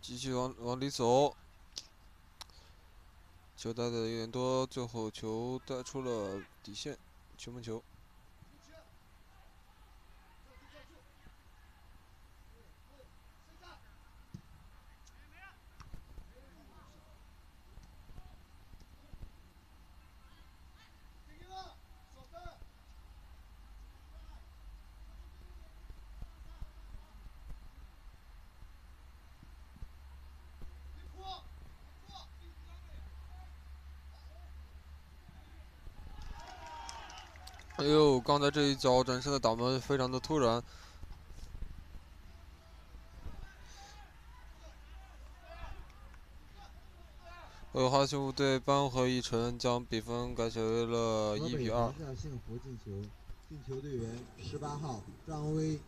继续往往里走，球带的有点多，最后球带出了底线，球门球。出去。站住，站住。对，对，身上。停一了，守着。别哭，别哭。哎呦，刚才这一脚转身的打门非常的突然。呃，哈修队扳回一城，将比分改写为了比十八号张威。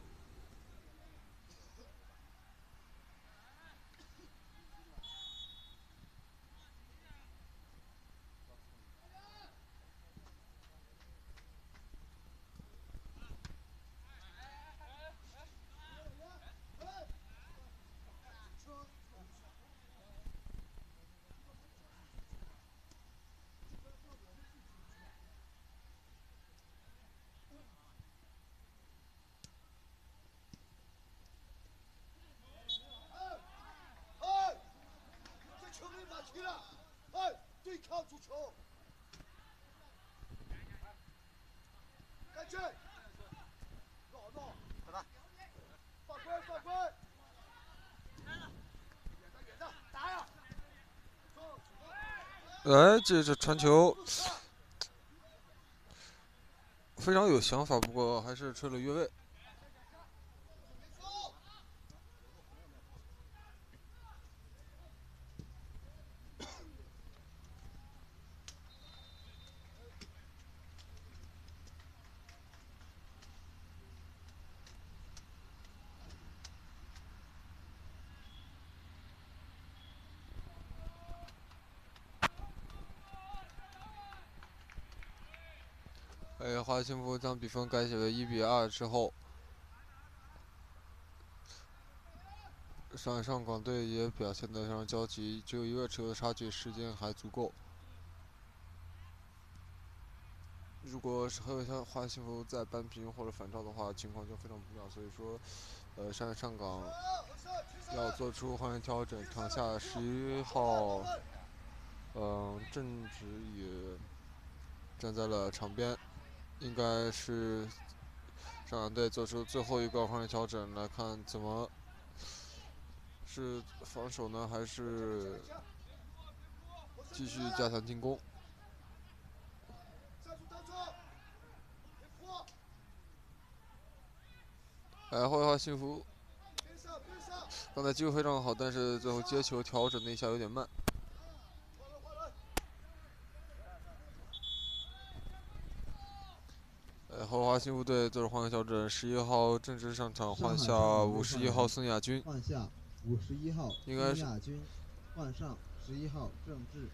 哎，这球没法踢了！哎，对抗足球，干脆，闹闹，犯规犯规，远的远的，打呀！哎，这这传球非常有想法，不过还是吹了越位。哎，华幸福将比分改写为一比二之后，上海上港队也表现得非常焦急，只有一个球的差距，时间还足够。如果是和像华幸福再扳平或者反超的话，情况就非常不妙。所以说，呃，上海上港要做出换人调整，场下十一号嗯，郑直也站在了场边，应该是上港队做出最后一个换人调整，来看怎么是防守呢，还是继续加强进攻？站住当中，别扑，哎，后华幸福，刚才机会非常好，但是最后接球调整了一下有点慢。换人换人，呃，后华幸福队做出换个调整，十一号郑智上场换下五十一号孙亚军。换下五十一号应该是孙亚军，换上十一号郑智。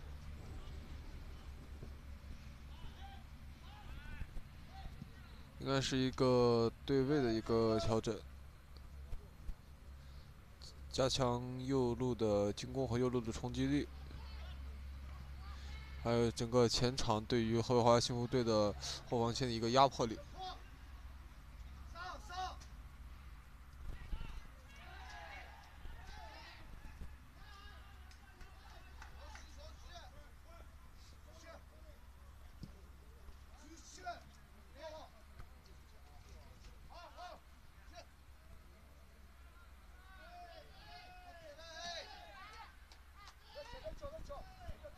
应该是一个对位的一个调整，加强右路的进攻和右路的冲击力，还有整个前场对于后华幸福队的后防线的一个压迫力。上上，举起来，好，好好，来脚来脚来脚，这个可以出来。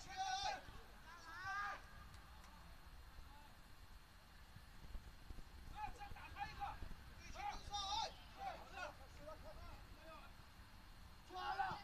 起来！抓了！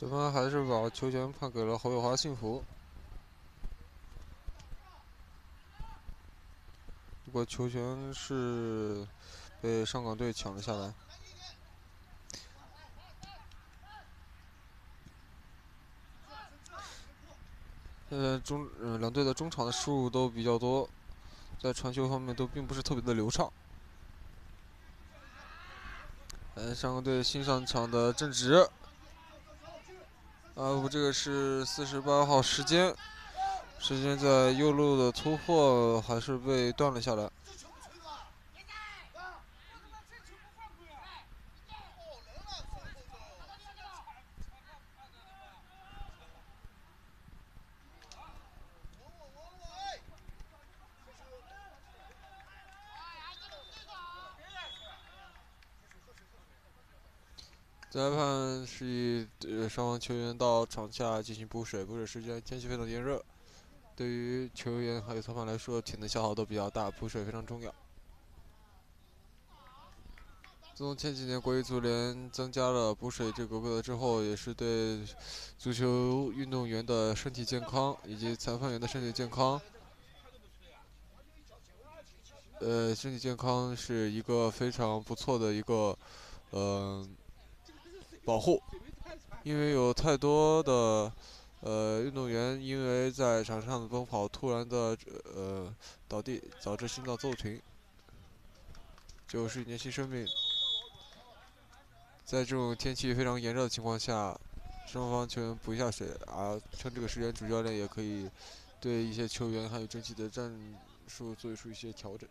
这边还是把球权判给了侯友华幸福。不过球权是被上港队抢了下来。现在中呃两队的中场的失误都比较多，在传球方面都并不是特别的流畅。呃，上港队新上场的郑直，啊我，这个是四十八号时间，时间在右路的突破还是被断了下来。这球不吹吧？啊！裁判示意呃双方球员到场下进行补水，补水时间天气非常炎热，对于球员还有裁判来说，体能消耗都比较大，补水非常重要。自从前几年国际足联增加了补水这个规则之后，也是对足球运动员的身体健康以及裁判员的身体健康，呃，身体健康是一个非常不错的一个，呃，保护，因为有太多的呃运动员因为在场上的奔跑突然的呃倒地，导致心脏骤停，就是年轻生命。在这种天气非常炎热的情况下，双方球员补一下水，而趁这个时间，主教练也可以对一些球员还有整体的战术做出一些调整。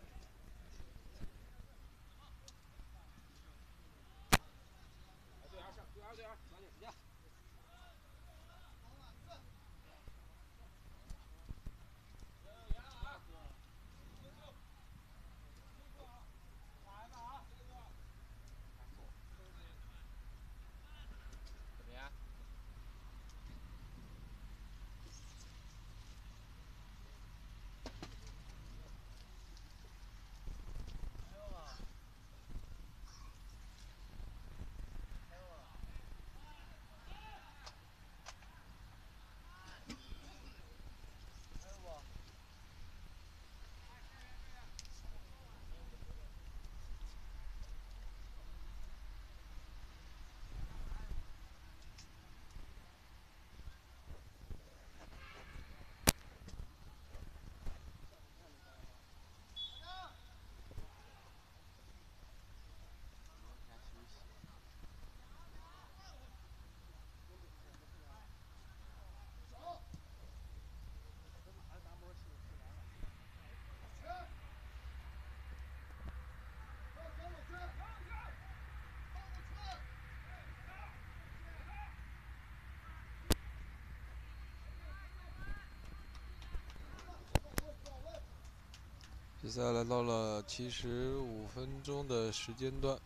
赛来到了七十五分钟的时间段，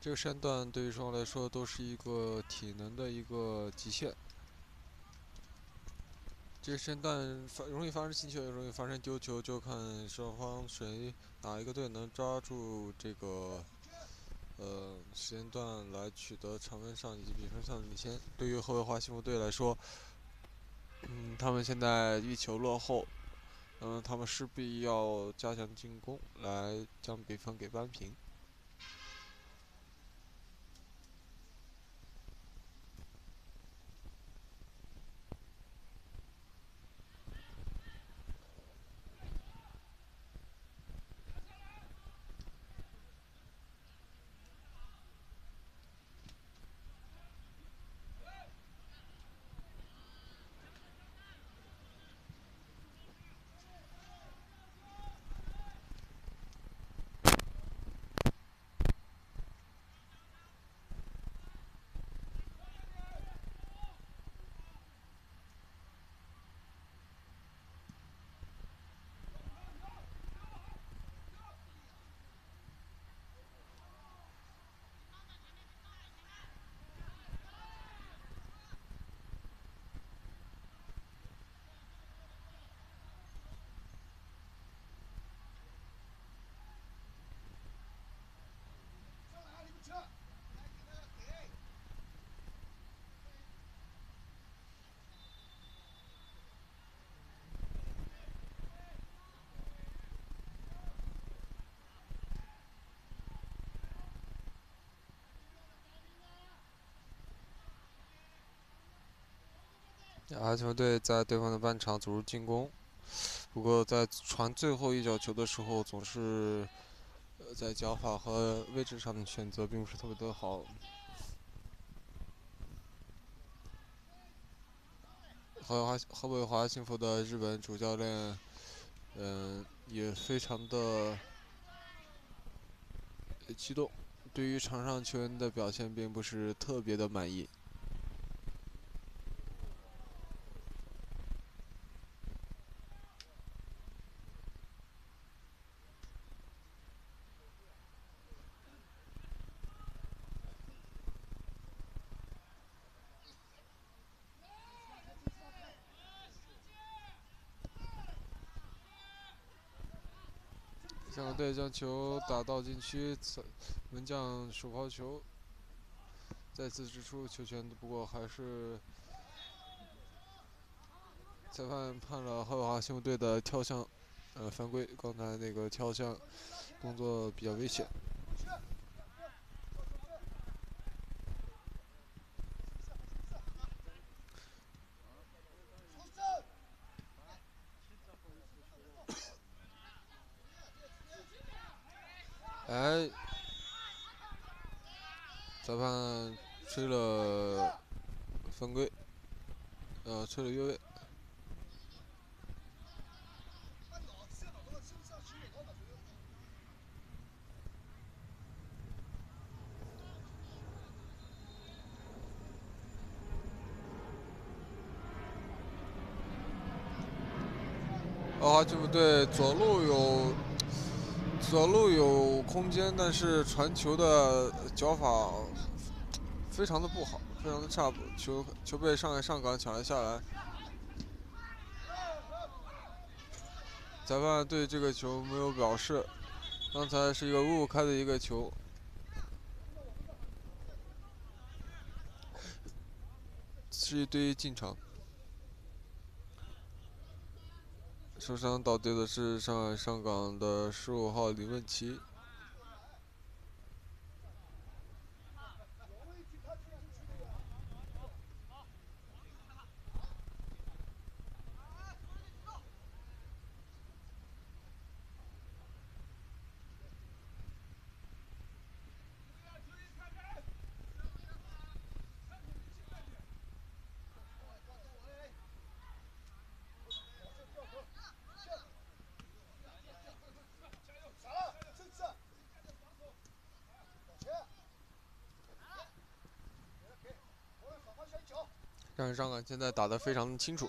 这个山段对于双方来说都是一个体能的一个极限。这个时间段发容易发生进球，也容易发生丢球，就看双方谁哪一个队能抓住这个呃时间段来取得场面上以及比分上的领先。对于后卫华幸福队来说，嗯，他们现在一球落后，嗯，他们势必要加强进攻来将比分给扳平。阿球队在对方的半场组织进攻，不过在传最后一脚球的时候，总是在脚法和位置上的选择并不是特别的好。何伟华何伟华幸福的日本主教练，嗯、也非常的激动，对于场上球员的表现并不是特别的满意。香港队将球打到禁区，门将手抛球，再次掷出球权，不过还是裁判判了河北华幸福队的跳向，呃犯规。刚才那个跳向动作比较危险。出手！哎，裁判吹了犯规，呃，吹了越位。把脑子脑到身上去，老板左右。河华幸福队左路有左路有空间，但是传球的脚法非常的不好，非常的差。球球被上海上港抢了下来。裁判对这个球没有表示，刚才是一个误开的一个球。是一堆进场。受伤倒地的是上海上港的十五号李问奇。有位置他踢出去的呀。傻了，真是。往前。给了给，我们好好下一球。上海上港现在打得非常清楚。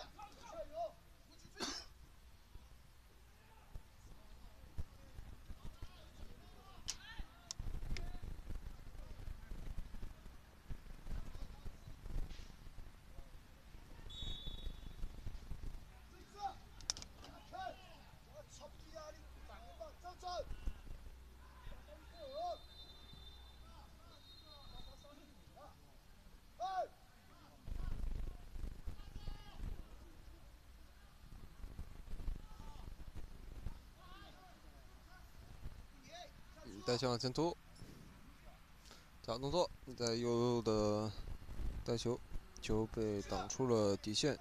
加油！带球往前突，假动作，在右路的带球，球被挡出了底线，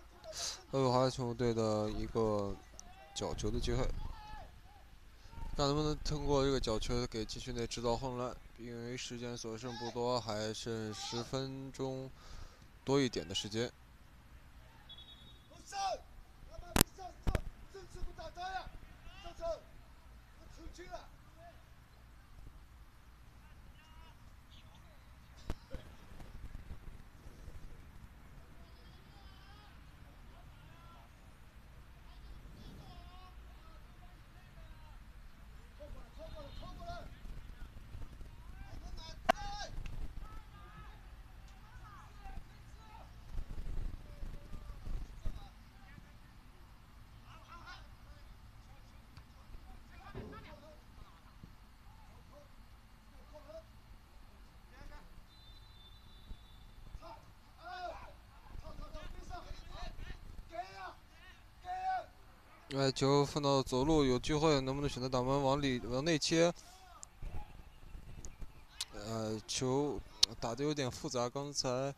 后卫华球队的一个角球的机会，看能不能通过这个角球给禁区内制造混乱。因为时间所剩不多，还剩十分钟多一点的时间。后上，他妈的上上，这次不打他呀！上上，我出去了。靠过来，靠过来，靠过来！哎，球放到左路有机会，能不能选择打门往里往内切？呃，球打得有点复杂，刚才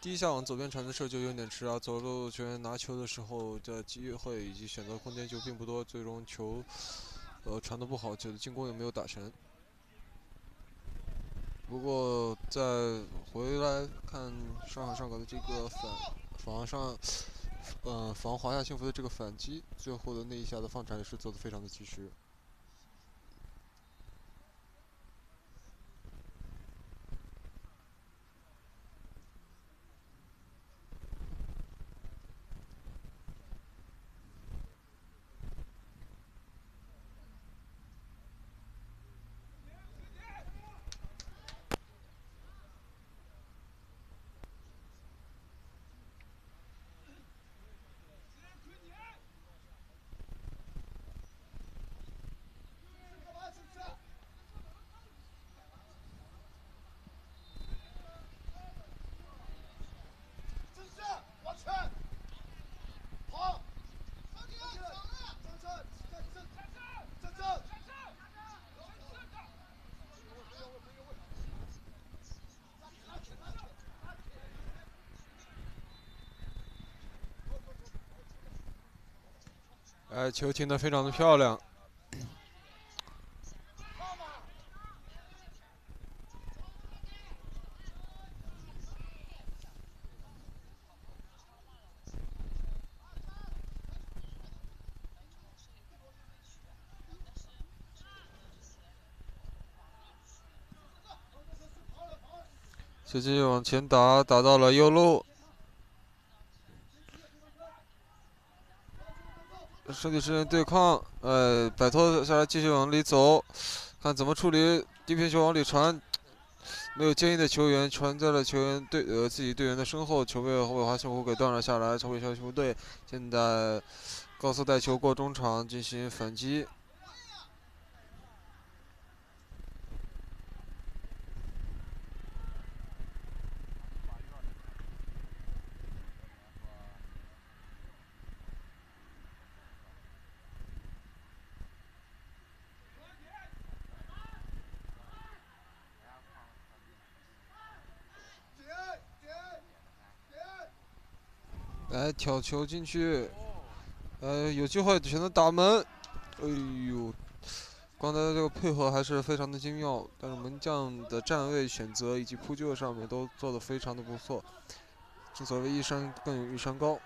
第一下往左边传的时候就有点迟啊，左路球员拿球的时候的机会以及选择空间就并不多，最终球呃传的不好，球的进攻也没有打成。不过再回来看上海上港的这个反防上。呃，防华夏幸福的这个反击，最后的那一下的放铲也是做的非常的及时。正式，往前，好，上去，上去，站正，站正，哎，球停得非常的漂亮。直接往前打，打到了右路。身体之间对抗，呃，摆脱下来，继续往里走，看怎么处理。低平球往里传，没有接应的球员传在了球员队呃自己队员的身后，球被后卫华幸福给断了下来。后卫小球队现在高速带球过中场进行反击。点点点，挑球进去，呃，有机会选择打门。哎呦，刚才的这个配合还是非常的精妙，但是门将的站位选择以及扑救上面都做得非常的不错。正所谓一山更有一山高。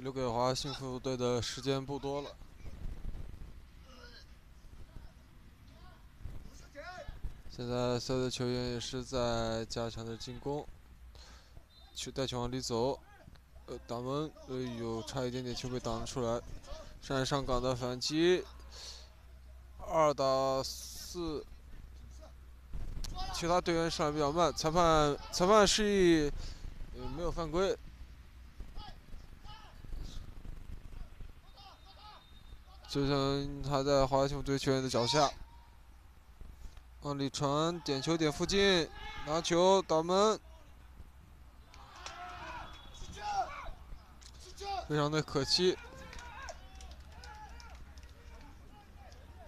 留给华幸福队的时间不多了。现在所有的球员也是在加强的进攻，去带球往里走，呃，打门，哎呦，差一点点球被挡了出来。上海上港的反击，二打四，其他队员上来比较慢，裁判裁判示意，呃，没有犯规。球权还在华夏幸福队球员的脚下。往里传，点球点附近，拿球打门，非常的可惜。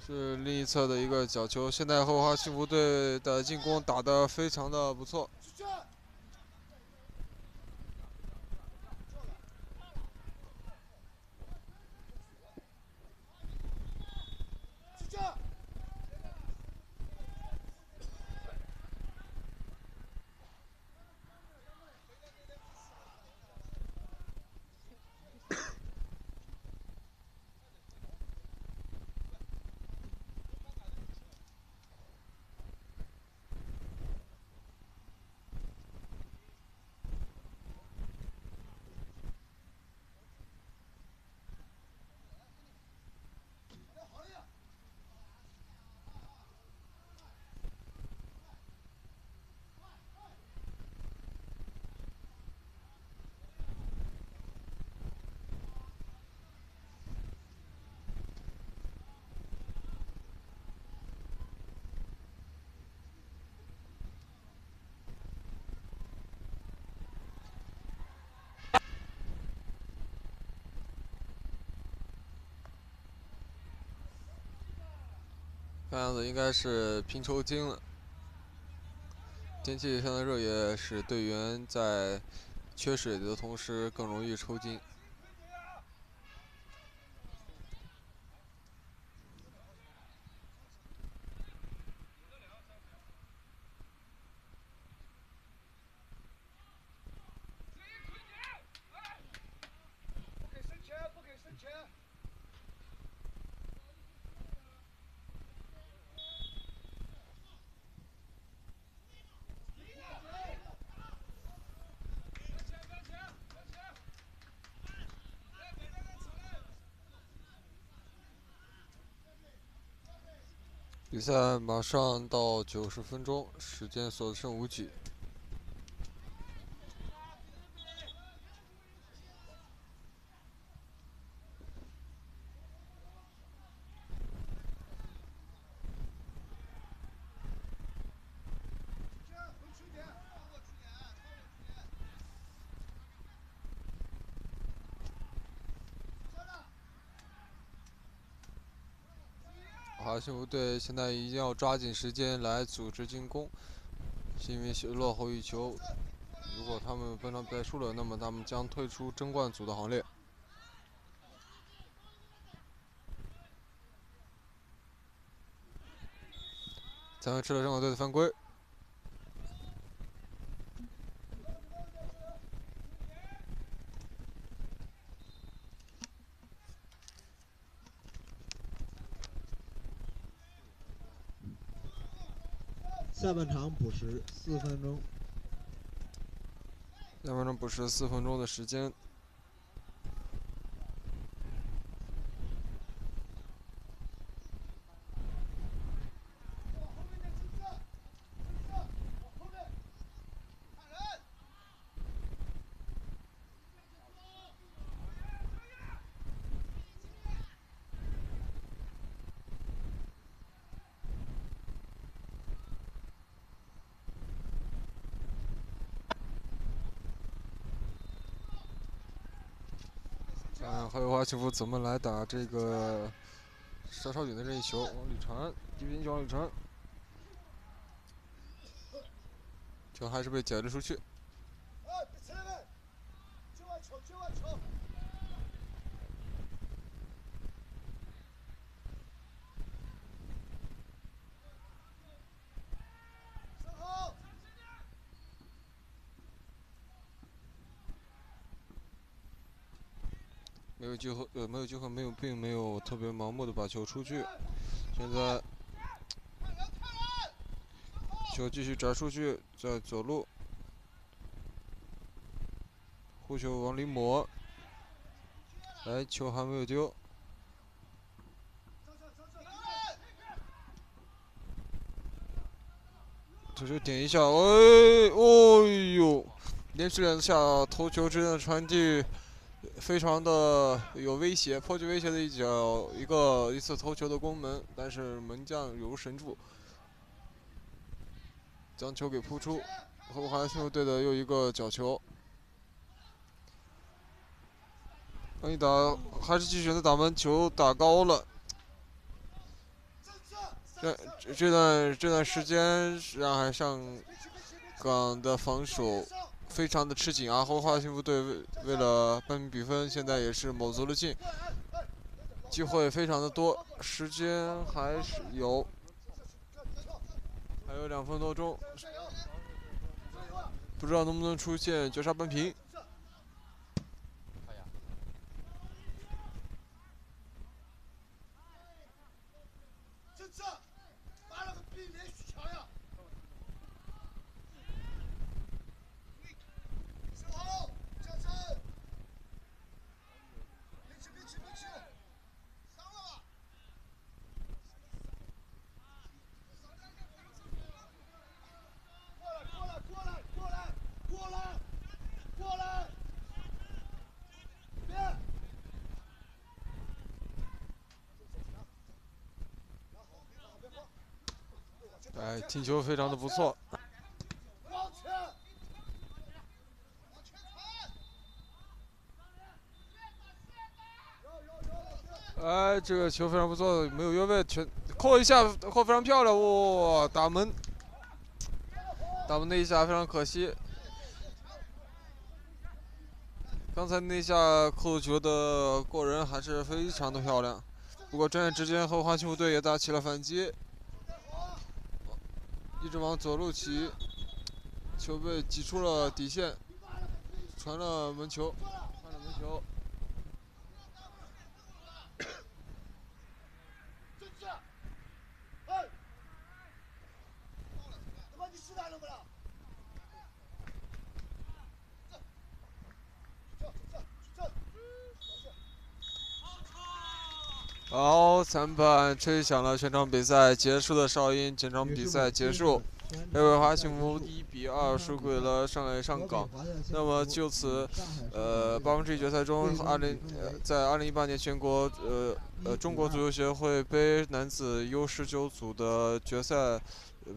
是另一侧的一个角球，现在后华幸福队的进攻打得非常的不错。看样子应该是拼抽筋了。天气相当热，也使队员在缺水的同时更容易抽筋。比赛马上到九十分钟，时间所剩无几。幸福队现在一定要抓紧时间来组织进攻，是因为落后一球。如果他们本场比赛输了，那么他们将退出争冠组的行列。咱们吃了中国队的犯规。下半场补时四分钟。下半场补时四分钟的时间。往后面点，金子，金子，往后面。看人。看还有华幸福怎么来打这个沙超远的任意球，往里传，低平球往里传，球还是被解了出去。哎，别起来了，接完球，接完球。身后。没有机会，呃，没有机会，没有，并没有特别盲目的把球出去。现在球继续摘出去，在左路，护球往里抹，哎，球还没有丢。这球点一下，哎，哦呦，连续两下头球之间的传递，非常的有威胁，颇具威胁的一脚，一个一次头球的攻门，但是门将犹如神助，将球给扑出。后华幸福队的又一个角球，安一打还是继续选择打门，球打高了。这这段这段时间，上海上港的防守非常的吃紧啊！后花幸福队为为了扳平比分，现在也是卯足了劲，机会非常的多，时间还是有，还有两分多钟，不知道能不能出现绝杀扳平。哎，踢球非常的不错。哎，这个球非常不错，没有越位，全扣一下，扣非常漂亮，哇，打门，打门那一下非常可惜。刚才那下扣球的过人还是非常的漂亮，不过转眼之间后华幸福队也打起了反击。一直往左路起，球被挤出了底线，传了门球，传了门球。好，裁判吹响了全场比赛结束的哨音，全场比赛结束。北纬华幸福一比二输给了上海上港。那么就此，呃，八分之一决赛中，二零呃在二零一八年全国呃呃中国足球协会杯男子 U 十九组的决赛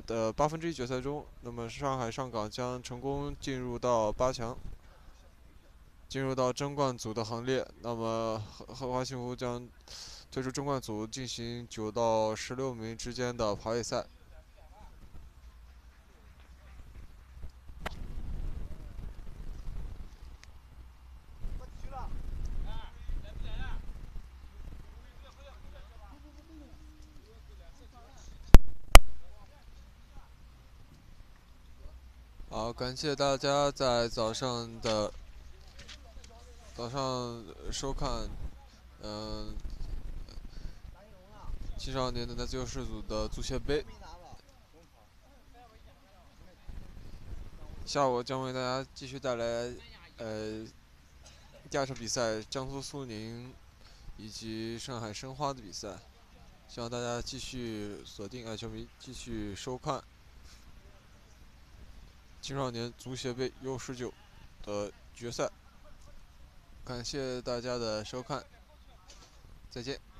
的八分之一决赛中，那么上海上港将成功进入到八强，进入到争冠组的行列。那么和华幸福将。退出争冠组进行九到十六名之间的排位赛。好，感谢大家在早上的早上收看，嗯。青少年的男子优势组的足协杯，下午将为大家继续带来呃第二场比赛江苏苏宁以及上海申花的比赛，希望大家继续锁定爱球迷继续收看青少年足协杯 U 十九的决赛，感谢大家的收看，再见。